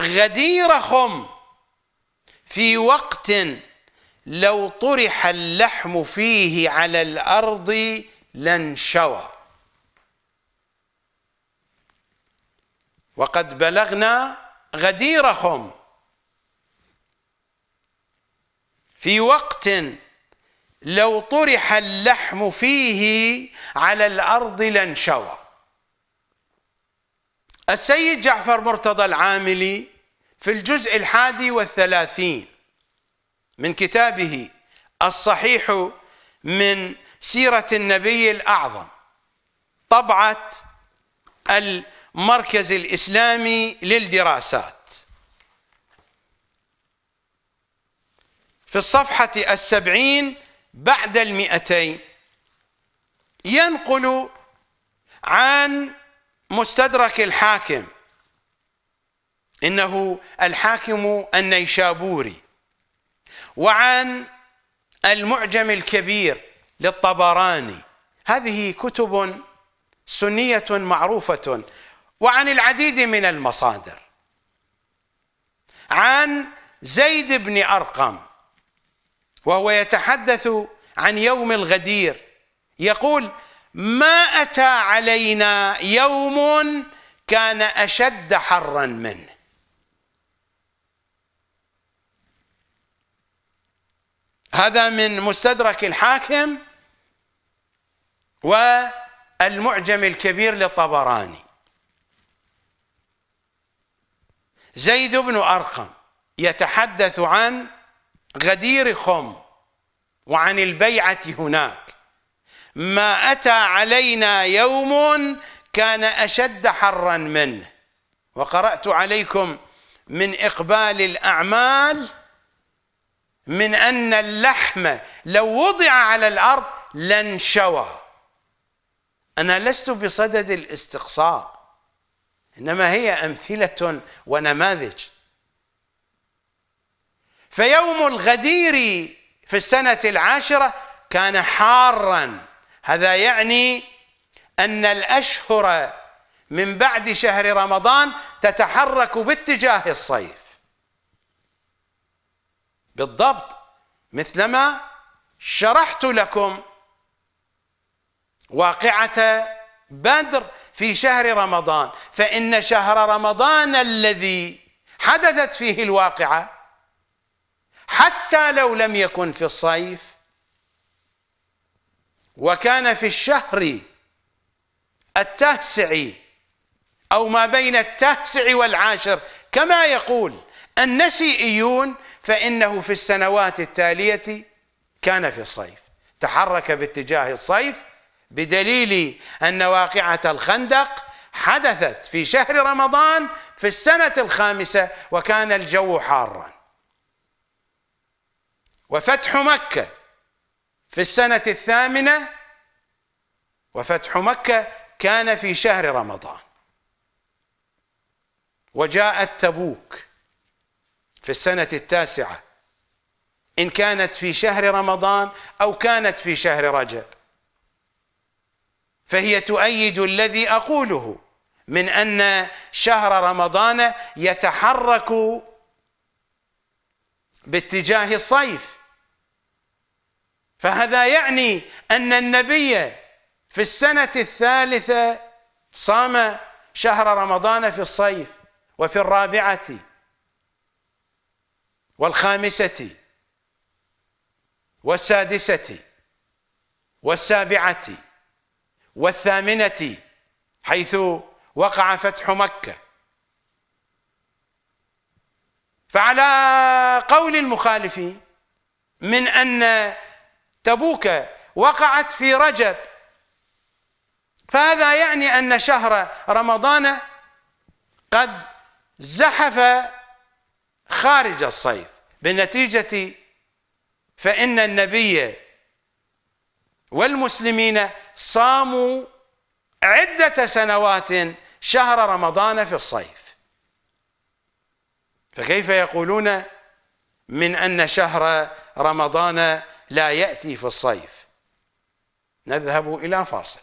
غدير خم. في وقت لو طرح اللحم فيه على الأرض لانشوى وقد بلغنا غدير خم. في وقت لو طرح اللحم فيه على الأرض لانشوى السيد جعفر مرتضى العاملي في الجزء الحادي والثلاثين من كتابه الصحيح من سيرة النبي الأعظم طبعة المركز الإسلامي للدراسات. في الصفحة السبعين بعد المئتين ينقل عن مستدرك الحاكم إنه الحاكم النيشابوري. وعن المعجم الكبير للطبراني. هذه كتب سنية معروفة وعن العديد من المصادر. عن زيد بن أرقم وهو يتحدث عن يوم الغدير. يقول ما أتى علينا يوم كان أشد حرا منه. هذا من مستدرك الحاكم والمعجم الكبير للطبراني. زيد بن أرقم يتحدث عن غدير خم وعن البيعة هناك. ما أتى علينا يوم كان أشد حرا منه وقرأت عليكم من إقبال الأعمال من أن اللحم لو وضع على الأرض لانشوى أنا لست بصدد الاستقصاء إنما هي أمثلة ونماذج. فيوم الغدير في السنة العاشرة كان حارا. هذا يعني أن الأشهر من بعد شهر رمضان تتحرك باتجاه الصيف. بالضبط مثلما شرحت لكم واقعة بدر في شهر رمضان فإن شهر رمضان الذي حدثت فيه الواقعة حتى لو لم يكن في الصيف وكان في الشهر التاسع أو ما بين التاسع والعاشر كما يقول النسيئيون فإنه في السنوات التالية كان في الصيف. تحرك باتجاه الصيف بدليل أن واقعة الخندق حدثت في شهر رمضان في السنة الخامسة وكان الجو حارا. وفتح مكة في السنة الثامنة وفتح مكة كان في شهر رمضان. وجاءت تبوك. في السنة التاسعة. إن كانت في شهر رمضان أو كانت في شهر رجب. فهي تؤيد الذي أقوله من أن شهر رمضان يتحرك باتجاه الصيف. فهذا يعني أن النبي في السنة الثالثة صام شهر رمضان في الصيف وفي الرابعة والخامسة والسادسة والسابعة والثامنة حيث وقع فتح مكة. فعلى قول المخالفين من أن تبوك وقعت في رجب فهذا يعني أن شهر رمضان قد زحف خارج الصيف. بالنتيجة فإن النبي والمسلمين صاموا عدة سنوات شهر رمضان في الصيف. فكيف يقولون من أن شهر رمضان لا يأتي في الصيف؟ نذهب إلى فاصل.